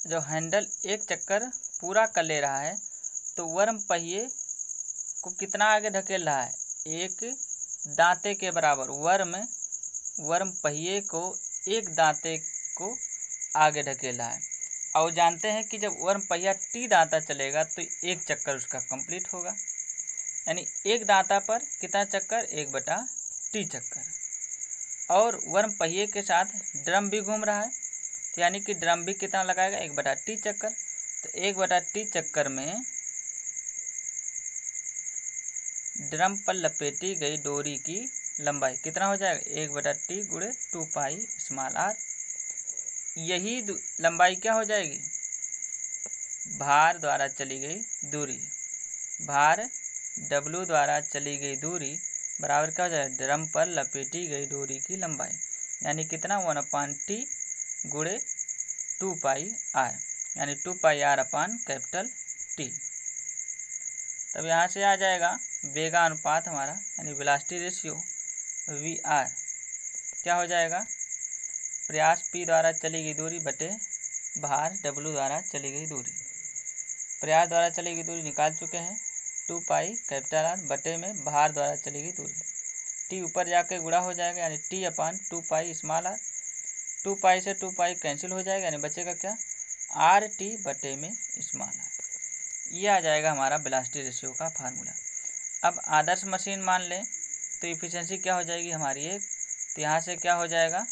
जो हैंडल एक चक्कर पूरा कर ले रहा है तो वर्म पहिए को कितना आगे ढकेल रहा है? एक दांते के बराबर। वर्म वर्म पहिए को एक दांते को आगे धकेल रहा है। और जानते हैं कि जब वर्म पहिया टी दांता चलेगा तो एक चक्कर उसका कंप्लीट होगा। यानी एक दांता पर कितना चक्कर? एक बटा टी चक्कर। और वर्म पहिए के साथ ड्रम भी घूम रहा है। तो यानी कि ड्रम भी कितना लगाएगा? एक बटा टी चक्कर। तो एक बटा टी चक्कर में ड्रम पर लपेटी गई डोरी की लंबाई कितना हो जाएगा? एक बटा टी गुड़े टू पाई स्मॉल आर। यही लंबाई क्या हो जाएगी? भार द्वारा चली गई दूरी। भार डब्लू द्वारा चली गई दूरी बराबर क्या हो जाएगा ड्रम पर लपेटी गई डोरी की लंबाई। यानी कितना वन अपान टी गुड़े टू पाई आर। यानी two pi r upon capital t तब यहाँ से आ जाएगा वेगा अनुपात हमारा, यानी वेलासिटी रेशियो वी आर क्या हो जाएगा? प्रयास पी द्वारा चली गई दूरी बटे भार डब्लू द्वारा चली गई दूरी। प्रयास द्वारा चली गई दूरी निकाल चुके हैं। टू पाई कैपिटल आर बटे में भार द्वारा चली गई दूरी। टी ऊपर जाके गुड़ा हो जाएगा, यानी t upon two pi small r. Two pi से टू पाई कैंसिल हो जाएगा, यानी बचेगा क्या? आर टी बटे में स्मॉल आर। ये आ जाएगा हमारा बेलास्टी रेशियो का फार्मूला अब आदर्श मशीन मान लें तो इफ़िशेंसी क्या हो जाएगी हमारी? एक तो यहाँ से क्या हो जाएगा?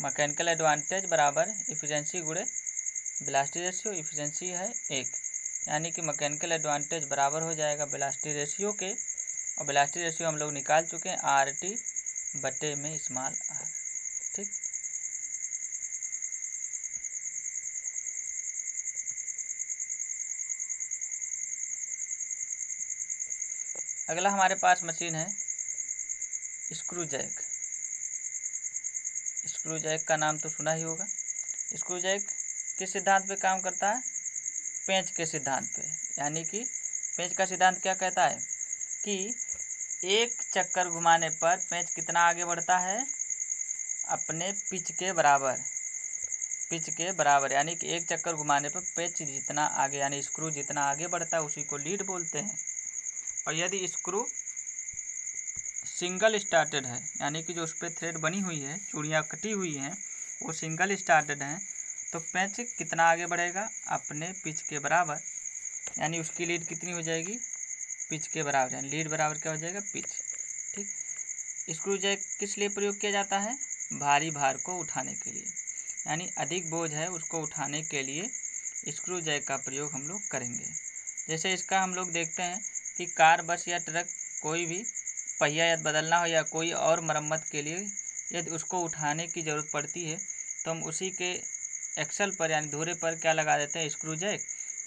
मैकेनिकल एडवांटेज बराबर इफ़िशेंसी गुड़े बेलास्टी रेशियो इफ़िशेंसी है एक। यानी कि मैकेनिकल एडवांटेज बराबर हो जाएगा बेलास्टी रेशियो के, और बेलास्टी रेशियो हम लोग निकाल चुके हैं आर टी बटे में स्मॉल आर, ठीक? अगला हमारे पास मशीन है स्क्रू जैक स्क्रू जैक का नाम तो सुना ही होगा। स्क्रू जैक किस सिद्धांत पे काम करता है? पेंच के सिद्धांत पे। यानी कि पेंच का सिद्धांत क्या कहता है? कि एक चक्कर घुमाने पर पेंच कितना आगे बढ़ता है? अपने पिच के बराबर। पिच के बराबर। यानी कि एक चक्कर घुमाने पर पेच जितना आगे, यानी स्क्रू जितना आगे बढ़ता है, उसी को लीड बोलते हैं। और यदि स्क्रू सिंगल स्टार्टेड है, यानी कि जो उस पर थ्रेड बनी हुई है, चूड़ियाँ कटी हुई हैं, वो सिंगल स्टार्टेड हैं तो पेंच कितना आगे बढ़ेगा? अपने पिच के बराबर, यानी उसकी लीड कितनी हो जाएगी? पिच के बराबर, यानी लीड बराबर क्या हो जाएगा? पिच ठीक? स्क्रू जैक किस लिए प्रयोग किया जाता है? भारी भार को उठाने के लिए, यानी अधिक बोझ है उसको उठाने के लिए स्क्रू जैक का प्रयोग हम लोग करेंगे। जैसे इसका हम लोग देखते हैं कि कार, बस या ट्रक कोई भी पहिया यदि बदलना हो या कोई और मरम्मत के लिए यदि उसको उठाने की ज़रूरत पड़ती है तो हम उसी के एक्सल पर यानी धूरे पर क्या लगा देते हैं? Screw jack.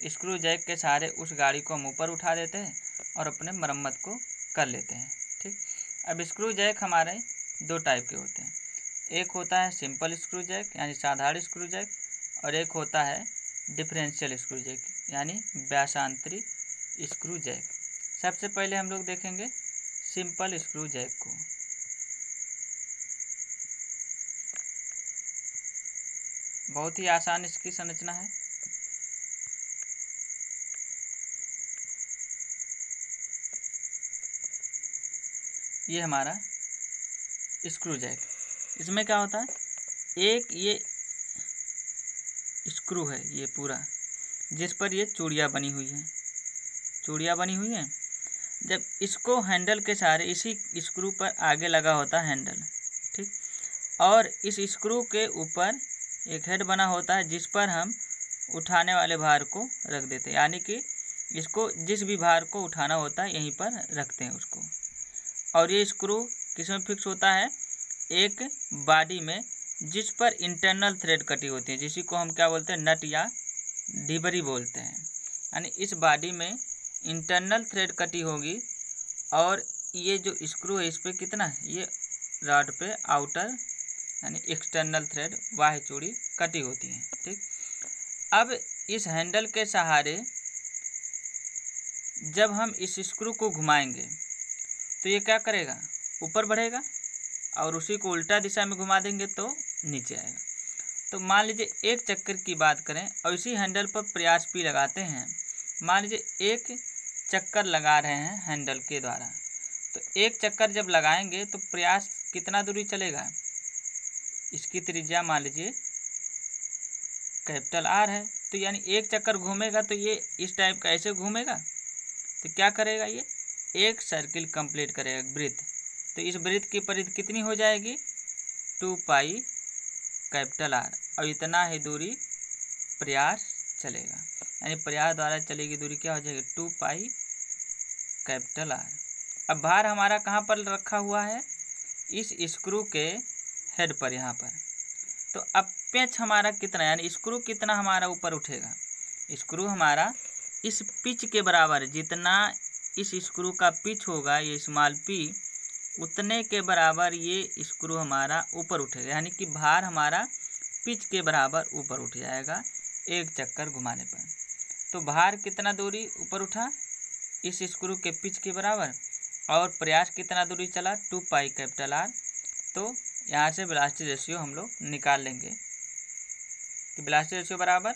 स्क्रू जैक के सहारे उस गाड़ी को हम ऊपर उठा देते हैं और अपने मरम्मत को कर लेते हैं, ठीक? अब स्क्रू जैक हमारे दो टाइप के होते हैं। एक होता है सिंपल स्क्रू जैक यानी साधारण स्क्रू जैक और एक होता है डिफरेंशियल स्क्रू जैक यानी व्यासांतरी स्क्रू जैक। सबसे पहले हम लोग देखेंगे सिंपल स्क्रू जैक को। बहुत ही आसान इसकी संरचना है। ये हमारा स्क्रू जैक इसमें क्या होता है? एक ये स्क्रू है, ये पूरा, जिस पर ये चूड़िया बनी हुई है। चूड़िया बनी हुई हैं? जब इसको हैंडल के सहारे इसी स्क्रू पर आगे लगा होता है हैंडल, ठीक? और इस स्क्रू के ऊपर एक हेड बना होता है जिस पर हम उठाने वाले भार को रख देते हैं। यानी कि इसको, जिस भी भार को उठाना होता है, यहीं पर रखते हैं उसको। और ये स्क्रू किसमें फिक्स होता है? एक बॉडी में, जिस पर इंटरनल थ्रेड कटी होती है, जिसी को हम क्या बोलते हैं? नट या डिबरी बोलते हैं। यानी इस बॉडी में इंटरनल थ्रेड कटी होगी और ये जो स्क्रू है, इस पर कितना है? ये रॉड पे आउटर यानी एक्सटर्नल थ्रेड बाह्य चूड़ी कटी होती है, ठीक? अब इस हैंडल के सहारे जब हम इस स्क्रू को घुमाएँगे तो ये क्या करेगा? ऊपर बढ़ेगा और उसी को उल्टा दिशा में घुमा देंगे तो नीचे आएगा। तो मान लीजिए एक चक्कर की बात करें और इसी हैंडल पर प्रयास पी लगाते हैं। मान लीजिए एक चक्कर लगा रहे हैं हैंडल के द्वारा। तो एक चक्कर जब लगाएँगे तो प्रयास कितना दूरी चलेगा? इसकी त्रिज्या मान लीजिए, कैपिटल आर है तो यानी एक चक्कर घूमेगा तो ये इस टाइप का ऐसे घूमेगा। तो क्या करेगा ये? एक सर्किल कंप्लीट करेगा वृत्त। तो इस वृत्त की परिधि कितनी हो जाएगी? टू पाई कैपिटल आर और इतना ही दूरी प्रयास चलेगा। यानी प्रयास द्वारा चलेगी दूरी क्या हो जाएगी? Two pi capital r. अब भार हमारा कहाँ पर रखा हुआ है? इस स्क्रू के हेड पर, यहाँ पर। तो अब पेच हमारा कितना यानी स्क्रू कितना हमारा ऊपर उठेगा? स्क्रू हमारा इस पिच के बराबर जितना इस स्क्रू का पिच होगा, ये स्मॉल पी उतने के बराबर ये स्क्रू हमारा ऊपर उठेगा। यानी कि भार हमारा पिच के बराबर ऊपर उठ जाएगा, एक चक्कर घुमाने पर। तो भार कितना दूरी ऊपर उठा? इस स्क्रू के पिच के बराबर। और प्रयास कितना दूरी चला? Two pi capital r. तो यहाँ से ब्लास्टिक रेशियो हम लोग निकाल लेंगे। कि ब्लास्टिक रेशियो बराबर,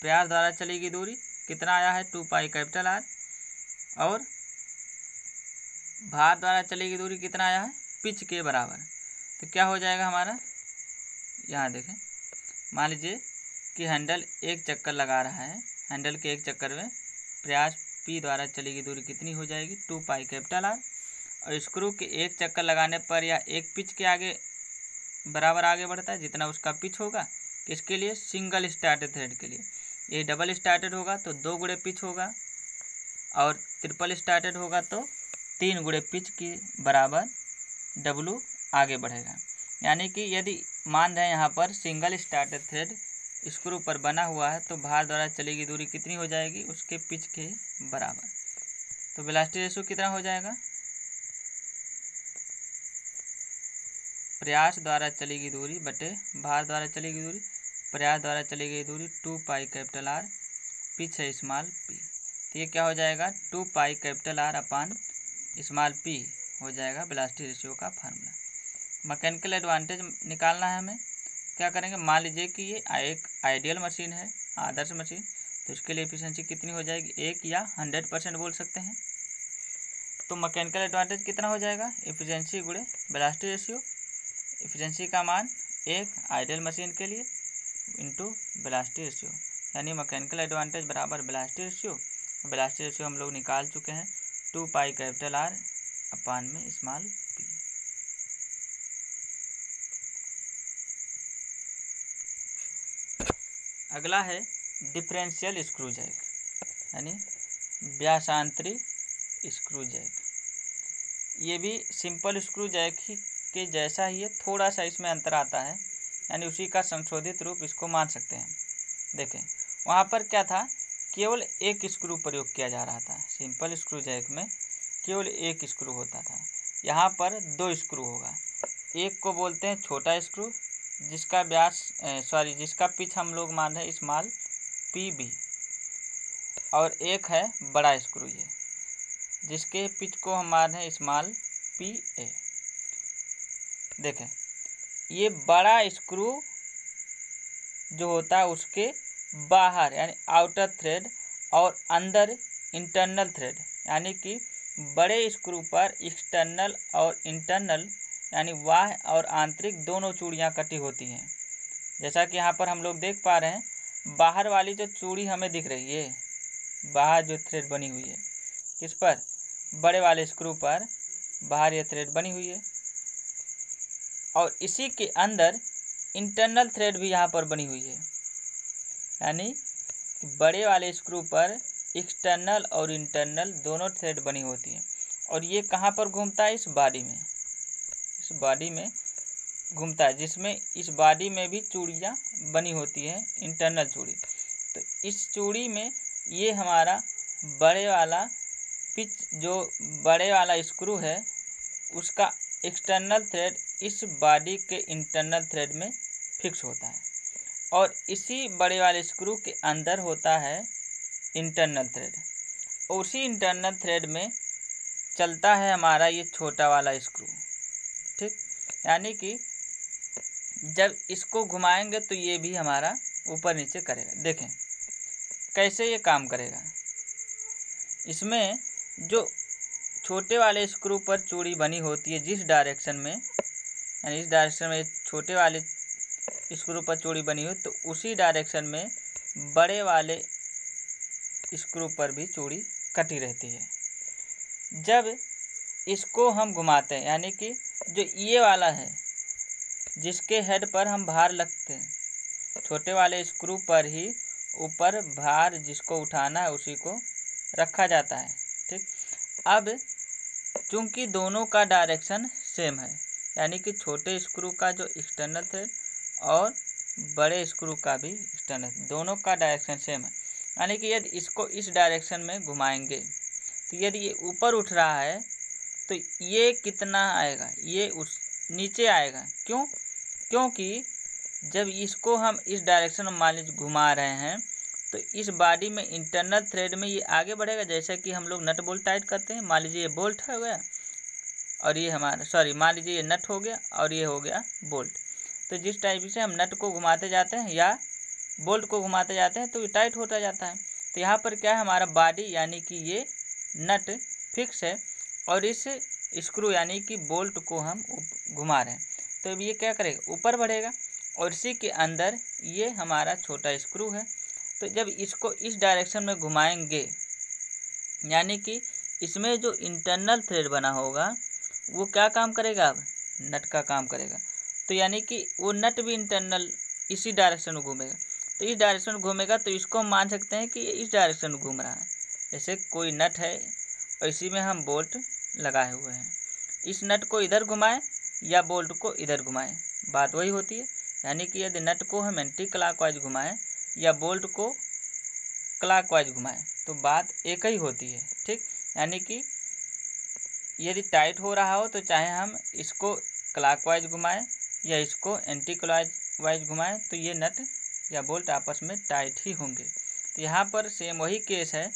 प्रयास द्वारा चलेगी दूरी, कितना आया है? Two pi capital r. और भार द्वारा चलेगी दूरी कितना आया है? पिच के बराबर। तो क्या हो जाएगा हमारा? यहाँ देखें। मान लीजिए कि हैंडल एक चक्कर लगा रहा है। हैंडल के एक चक्कर में प्रयास पी द्वारा चलेगी दूरी कितनी हो जाएगी? Two pi capital r. और स्क्रू के एक चक्कर लगाने पर या एक पिच के आगे, बराबर आगे बढ़ता है, जितना उसका पिच होगा, किसके लिए? सिंगल स्टार्टेड थ्रेड के लिए। ये डबल स्टार्टेड होगा तो दो गुड़े पिच होगा, और ट्रिपल स्टार्टेड होगा तो तीन गुड़े पिच के बराबर डब्लू आगे बढ़ेगा। यानी कि यदि मान रहे हैं यहाँ पर सिंगल स्टार्टेड थ्रेड स्क्रू पर बना हुआ है तो भार द्वारा चलेगी दूरी कितनी हो जाएगी? उसके पिच के बराबर। तो वेलासिटी रेशो कितना हो जाएगा? प्रयास द्वारा चलेगी दूरी बटे भार द्वारा चलेगी दूरी। प्रयास द्वारा चली गई दूरी two pi capital r, pitch है स्मॉल पी। तो ये क्या हो जाएगा? Two pi capital r upon small p हो जाएगा ब्लास्टिक रेशियो का फार्मूला। मैकेनिकल एडवांटेज निकालना है हमें। क्या करेंगे? मान लीजिए कि ये एक आइडियल मशीन है, आदर्श मशीन तो इसके लिए एफिशिएंसी कितनी हो जाएगी? एक या हंड्रेड परसेंट बोल सकते हैं। तो मैकेनिकल एडवांटेज कितना हो जाएगा? एफिशिएंसी गुड़े ब्लास्टिक रेशियो एफिशिएंसी का मान एक आइडियल मशीन के लिए इंटू ब्लास्टिक रेशियो यानी मैकेनिकल एडवांटेज बराबर ब्लास्टिक रेशियो ब्लास्टिक रेशियो हम लोग निकाल चुके हैं। Two pi capital r upon में स्मॉल अगला है डिफरेंशियल स्क्रू जैक यानी व्यासांतरी स्क्रू जैक ये भी सिंपल स्क्रू जैक ही के जैसा ही है, थोड़ा सा इसमें अंतर आता है, यानी उसी का संशोधित रूप इसको मान सकते हैं। देखें, वहाँ पर क्या था? केवल एक स्क्रू प्रयोग किया जा रहा था। सिंपल स्क्रू जैक में केवल एक स्क्रू होता था। यहाँ पर दो स्क्रू होगा। एक को बोलते हैं छोटा स्क्रू जिसका व्यास सॉरी जिसका पिच हम लोग मान रहे स्मॉल पी बी और एक है बड़ा स्क्रू ये, जिसके पिच को हम मान रहे स्मॉल पी ए देखें, ये बड़ा स्क्रू जो होता है उसके बाहर, यानी आउटर थ्रेड और अंदर इंटरनल थ्रेड यानी कि बड़े स्क्रू पर एक्सटर्नल और इंटरनल यानी वाह और आंतरिक दोनों चूड़ियाँ कटी होती हैं। जैसा कि यहाँ पर हम लोग देख पा रहे हैं, बाहर वाली जो चूड़ी हमें दिख रही है, बाहर जो थ्रेड बनी हुई है किस पर बड़े वाले स्क्रू पर बाहर ये थ्रेड बनी हुई है। और इसी के अंदर इंटरनल थ्रेड भी यहाँ पर बनी हुई है। यानी बड़े वाले स्क्रू पर एक्सटर्नल और इंटरनल दोनों थ्रेड बनी होती हैं। और ये कहाँ पर घूमता है? इस बॉडी में। बॉडी में घूमता है, जिसमें इस बॉडी में भी चूड़ियाँ बनी होती हैं इंटरनल चूड़ी। तो इस चूड़ी में ये हमारा बड़े वाला पिच, जो बड़े वाला स्क्रू है, उसका एक्सटर्नल थ्रेड इस बॉडी के इंटरनल थ्रेड में फिक्स होता है। और इसी बड़े वाले स्क्रू के अंदर होता है इंटरनल थ्रेड उसी इंटरनल थ्रेड में चलता है हमारा ये छोटा वाला स्क्रू यानी कि जब इसको घुमाएँगे तो ये भी हमारा ऊपर नीचे करेगा। देखें, कैसे ये काम करेगा? इसमें जो छोटे वाले स्क्रू पर चूड़ी बनी होती है, जिस डायरेक्शन में, यानी इस डायरेक्शन में छोटे वाले स्क्रू पर चूड़ी बनी हो तो उसी डायरेक्शन में बड़े वाले स्क्रू पर भी चूड़ी कटी रहती है। जब इसको हम घुमाते हैं, यानी कि जो ये वाला है, जिसके हेड पर हम भार लगते हैं, छोटे वाले स्क्रू पर ही ऊपर भार जिसको उठाना है उसी को रखा जाता है, ठीक? अब चूँकि दोनों का डायरेक्शन सेम है, यानी कि छोटे स्क्रू का जो एक्सटर्नल थ्रेड और बड़े स्क्रू का भी एक्सटर्नल दोनों का डायरेक्शन सेम है। यानी कि यदि इसको इस डायरेक्शन में घुमाएँगे तो यदि ये ऊपर उठ रहा है तो ये कितना आएगा? ये उस नीचे आएगा। क्यों? क्योंकि जब इसको हम इस डायरेक्शन में मान लीजिए घुमा रहे हैं तो इस बॉडी में इंटरनल थ्रेड में ये आगे बढ़ेगा। जैसा कि हम लोग नट बोल्ट टाइट करते हैं। मान लीजिए ये बोल्ट हो गया, और ये हमारा सॉरी मान लीजिए ये नट हो गया, और ये हो गया बोल्ट तो जिस टाइप से हम नट को घुमाते जाते हैं या बोल्ट को घुमाते जाते हैं तो ये टाइट होता जाता है। तो यहाँ पर क्या है? हमारा बॉडी यानी कि ये नट फिक्स है। और इस स्क्रू यानी कि बोल्ट को हम घुमा रहे हैं। तो अब ये क्या करेगा? ऊपर बढ़ेगा और इसी के अंदर ये हमारा छोटा स्क्रू है। तो जब इसको इस डायरेक्शन में घुमाएँगे, यानी कि इसमें जो इंटरनल थ्रेड बना होगा, वो क्या काम करेगा अब? नट का काम करेगा। तो यानी कि वो नट भी इंटरनल इसी डायरेक्शन में घूमेगा। तो इस डायरेक्शन में घूमेगा तो इसको हम मान सकते हैं कि ये इस डायरेक्शन में घूम रहा है। जैसे कोई नट है और इसी में हम बोल्ट लगाए हुए हैं। इस नट को इधर घुमाएँ या बोल्ट को इधर घुमाएँ। बात वही होती है, यानी कि यदि नट को हम एंटी क्लाक वाइज घुमाएँ या बोल्ट को क्लॉकवाइज घुमाएँ तो बात एक ही होती है, ठीक? यानी कि यदि टाइट हो रहा हो तो चाहे हम इसको क्लाकवाइज घुमाएँ या इसको एंटी क्लॉक वाइज घुमाएँ तो ये नट या बोल्ट आपस में टाइट ही होंगे। तो यहाँ पर सेम वही केस है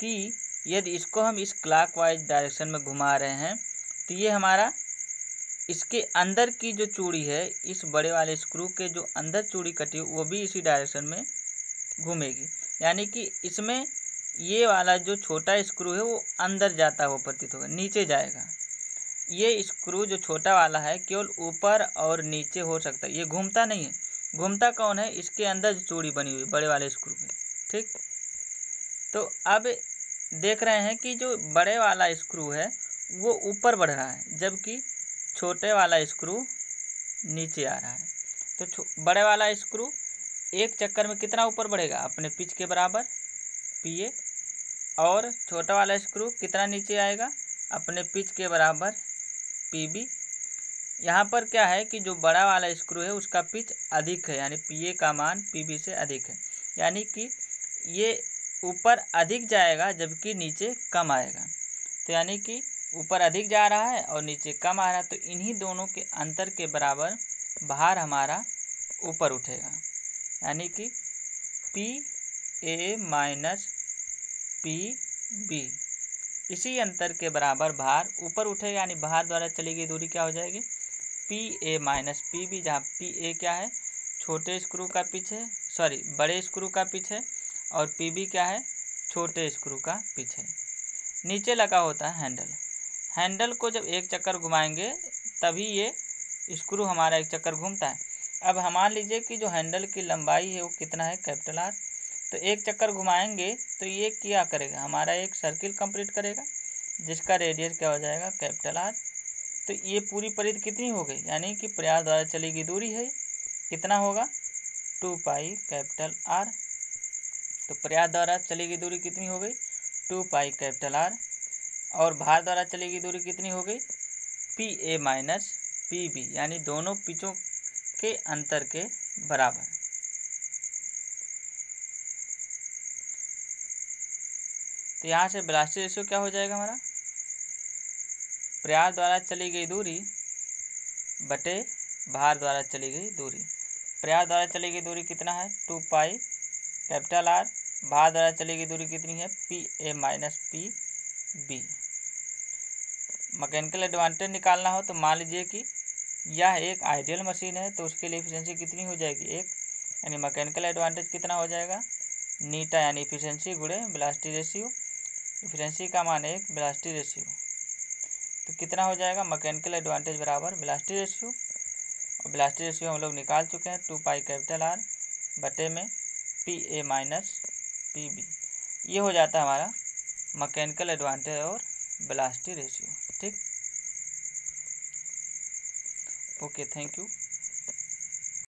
कि यदि इसको हम इस क्लॉकवाइज डायरेक्शन में घुमा रहे हैं तो ये हमारा इसके अंदर की जो चूड़ी है, इस बड़े वाले स्क्रू के जो अंदर चूड़ी कटी वो भी इसी डायरेक्शन में घूमेगी। यानी कि इसमें ये वाला जो छोटा स्क्रू है, वो अंदर जाता हुआ प्रतीत होगा, नीचे जाएगा। ये स्क्रू जो छोटा वाला है, केवल ऊपर और नीचे हो सकता है। ये घूमता नहीं है। घूमता कौन है? इसके अंदर जो चूड़ी बनी हुई, बड़े वाले स्क्रू में ठीक? तो अब देख रहे हैं कि जो बड़े वाला स्क्रू है, वो ऊपर बढ़ रहा है, जबकि छोटे वाला स्क्रू नीचे आ रहा है। तो बड़े वाला स्क्रू एक चक्कर में कितना ऊपर बढ़ेगा? अपने पिच के बराबर पी ए और छोटा वाला स्क्रू कितना नीचे आएगा? अपने पिच के बराबर पी बी यहाँ पर क्या है कि जो बड़ा वाला स्क्रू है, उसका पिच अधिक है, यानी पी ए का मान पी बी से अधिक है। यानी कि ये ऊपर अधिक जाएगा, जबकि नीचे कम आएगा। तो यानी कि ऊपर अधिक जा रहा है और नीचे कम आ रहा है तो इन्हीं दोनों के अंतर के बराबर भार हमारा ऊपर उठेगा। यानी कि p a minus p b इसी अंतर के बराबर भार ऊपर उठेगा, यानी भार द्वारा चली गई दूरी क्या हो जाएगी? P a minus p b जहाँ पी ए क्या है? छोटे स्क्रू का पीछे सॉरी बड़े स्क्रू का पीछे और पी बी क्या है? छोटे स्क्रू का पीछे। नीचे लगा होता है हैंडल हैंडल को जब एक चक्कर घुमाएँगे, तभी ये स्क्रू हमारा एक चक्कर घूमता है। अब मान लीजिए कि जो हैंडल की लंबाई है वो कितना है? कैपिटल आर तो एक चक्कर घुमाएँगे तो ये क्या करेगा? हमारा एक सर्किल कंप्लीट करेगा, जिसका रेडियस क्या हो जाएगा? कैपिटल आर तो ये पूरी परिधि कितनी हो गई? यानी कि प्रयास द्वारा चली गई दूरी है, कितना होगा? टू पाई कैपिटल आर तो प्रयास द्वारा चली गई दूरी कितनी हो गई? Two pi capital r. और भार द्वारा चली गई दूरी कितनी हो गई? P a minus p b, यानी दोनों पिचों के अंतर के बराबर। तो यहाँ से ब्लास्टी रेशियो क्या हो जाएगा हमारा? प्रयास द्वारा चली गई दूरी बटे भार द्वारा चली गई दूरी। प्रयास द्वारा चली गई दूरी कितना है? टू पाई कैपिटल आर, बाहर द्वारा चली गई दूरी कितनी है? P a minus p b mechanical advantage निकालना हो तो मान लीजिए कि यह एक आइडियल मशीन है तो उसके लिए इफिशियंसी कितनी हो जाएगी? एक. यानी मैकेनिकल एडवांटेज कितना हो जाएगा? नीटा यानी इफिशियंसी गुड़े बिलास्टी रेशियो इफिशियंसी का मान एक बिलास्टी रेशियो तो कितना हो जाएगा? मैकेनिकल एडवांटेज बराबर बिलास्टी रेशियो और बिलास्टी रेशियो हम लोग निकाल चुके हैं टू पाई कैपिटल आर बटे में. P a minus p b ये हो जाता है हमारा मकैनिकल एडवांटेज और ब्लास्टी रेशियो ठीक? Okay thank you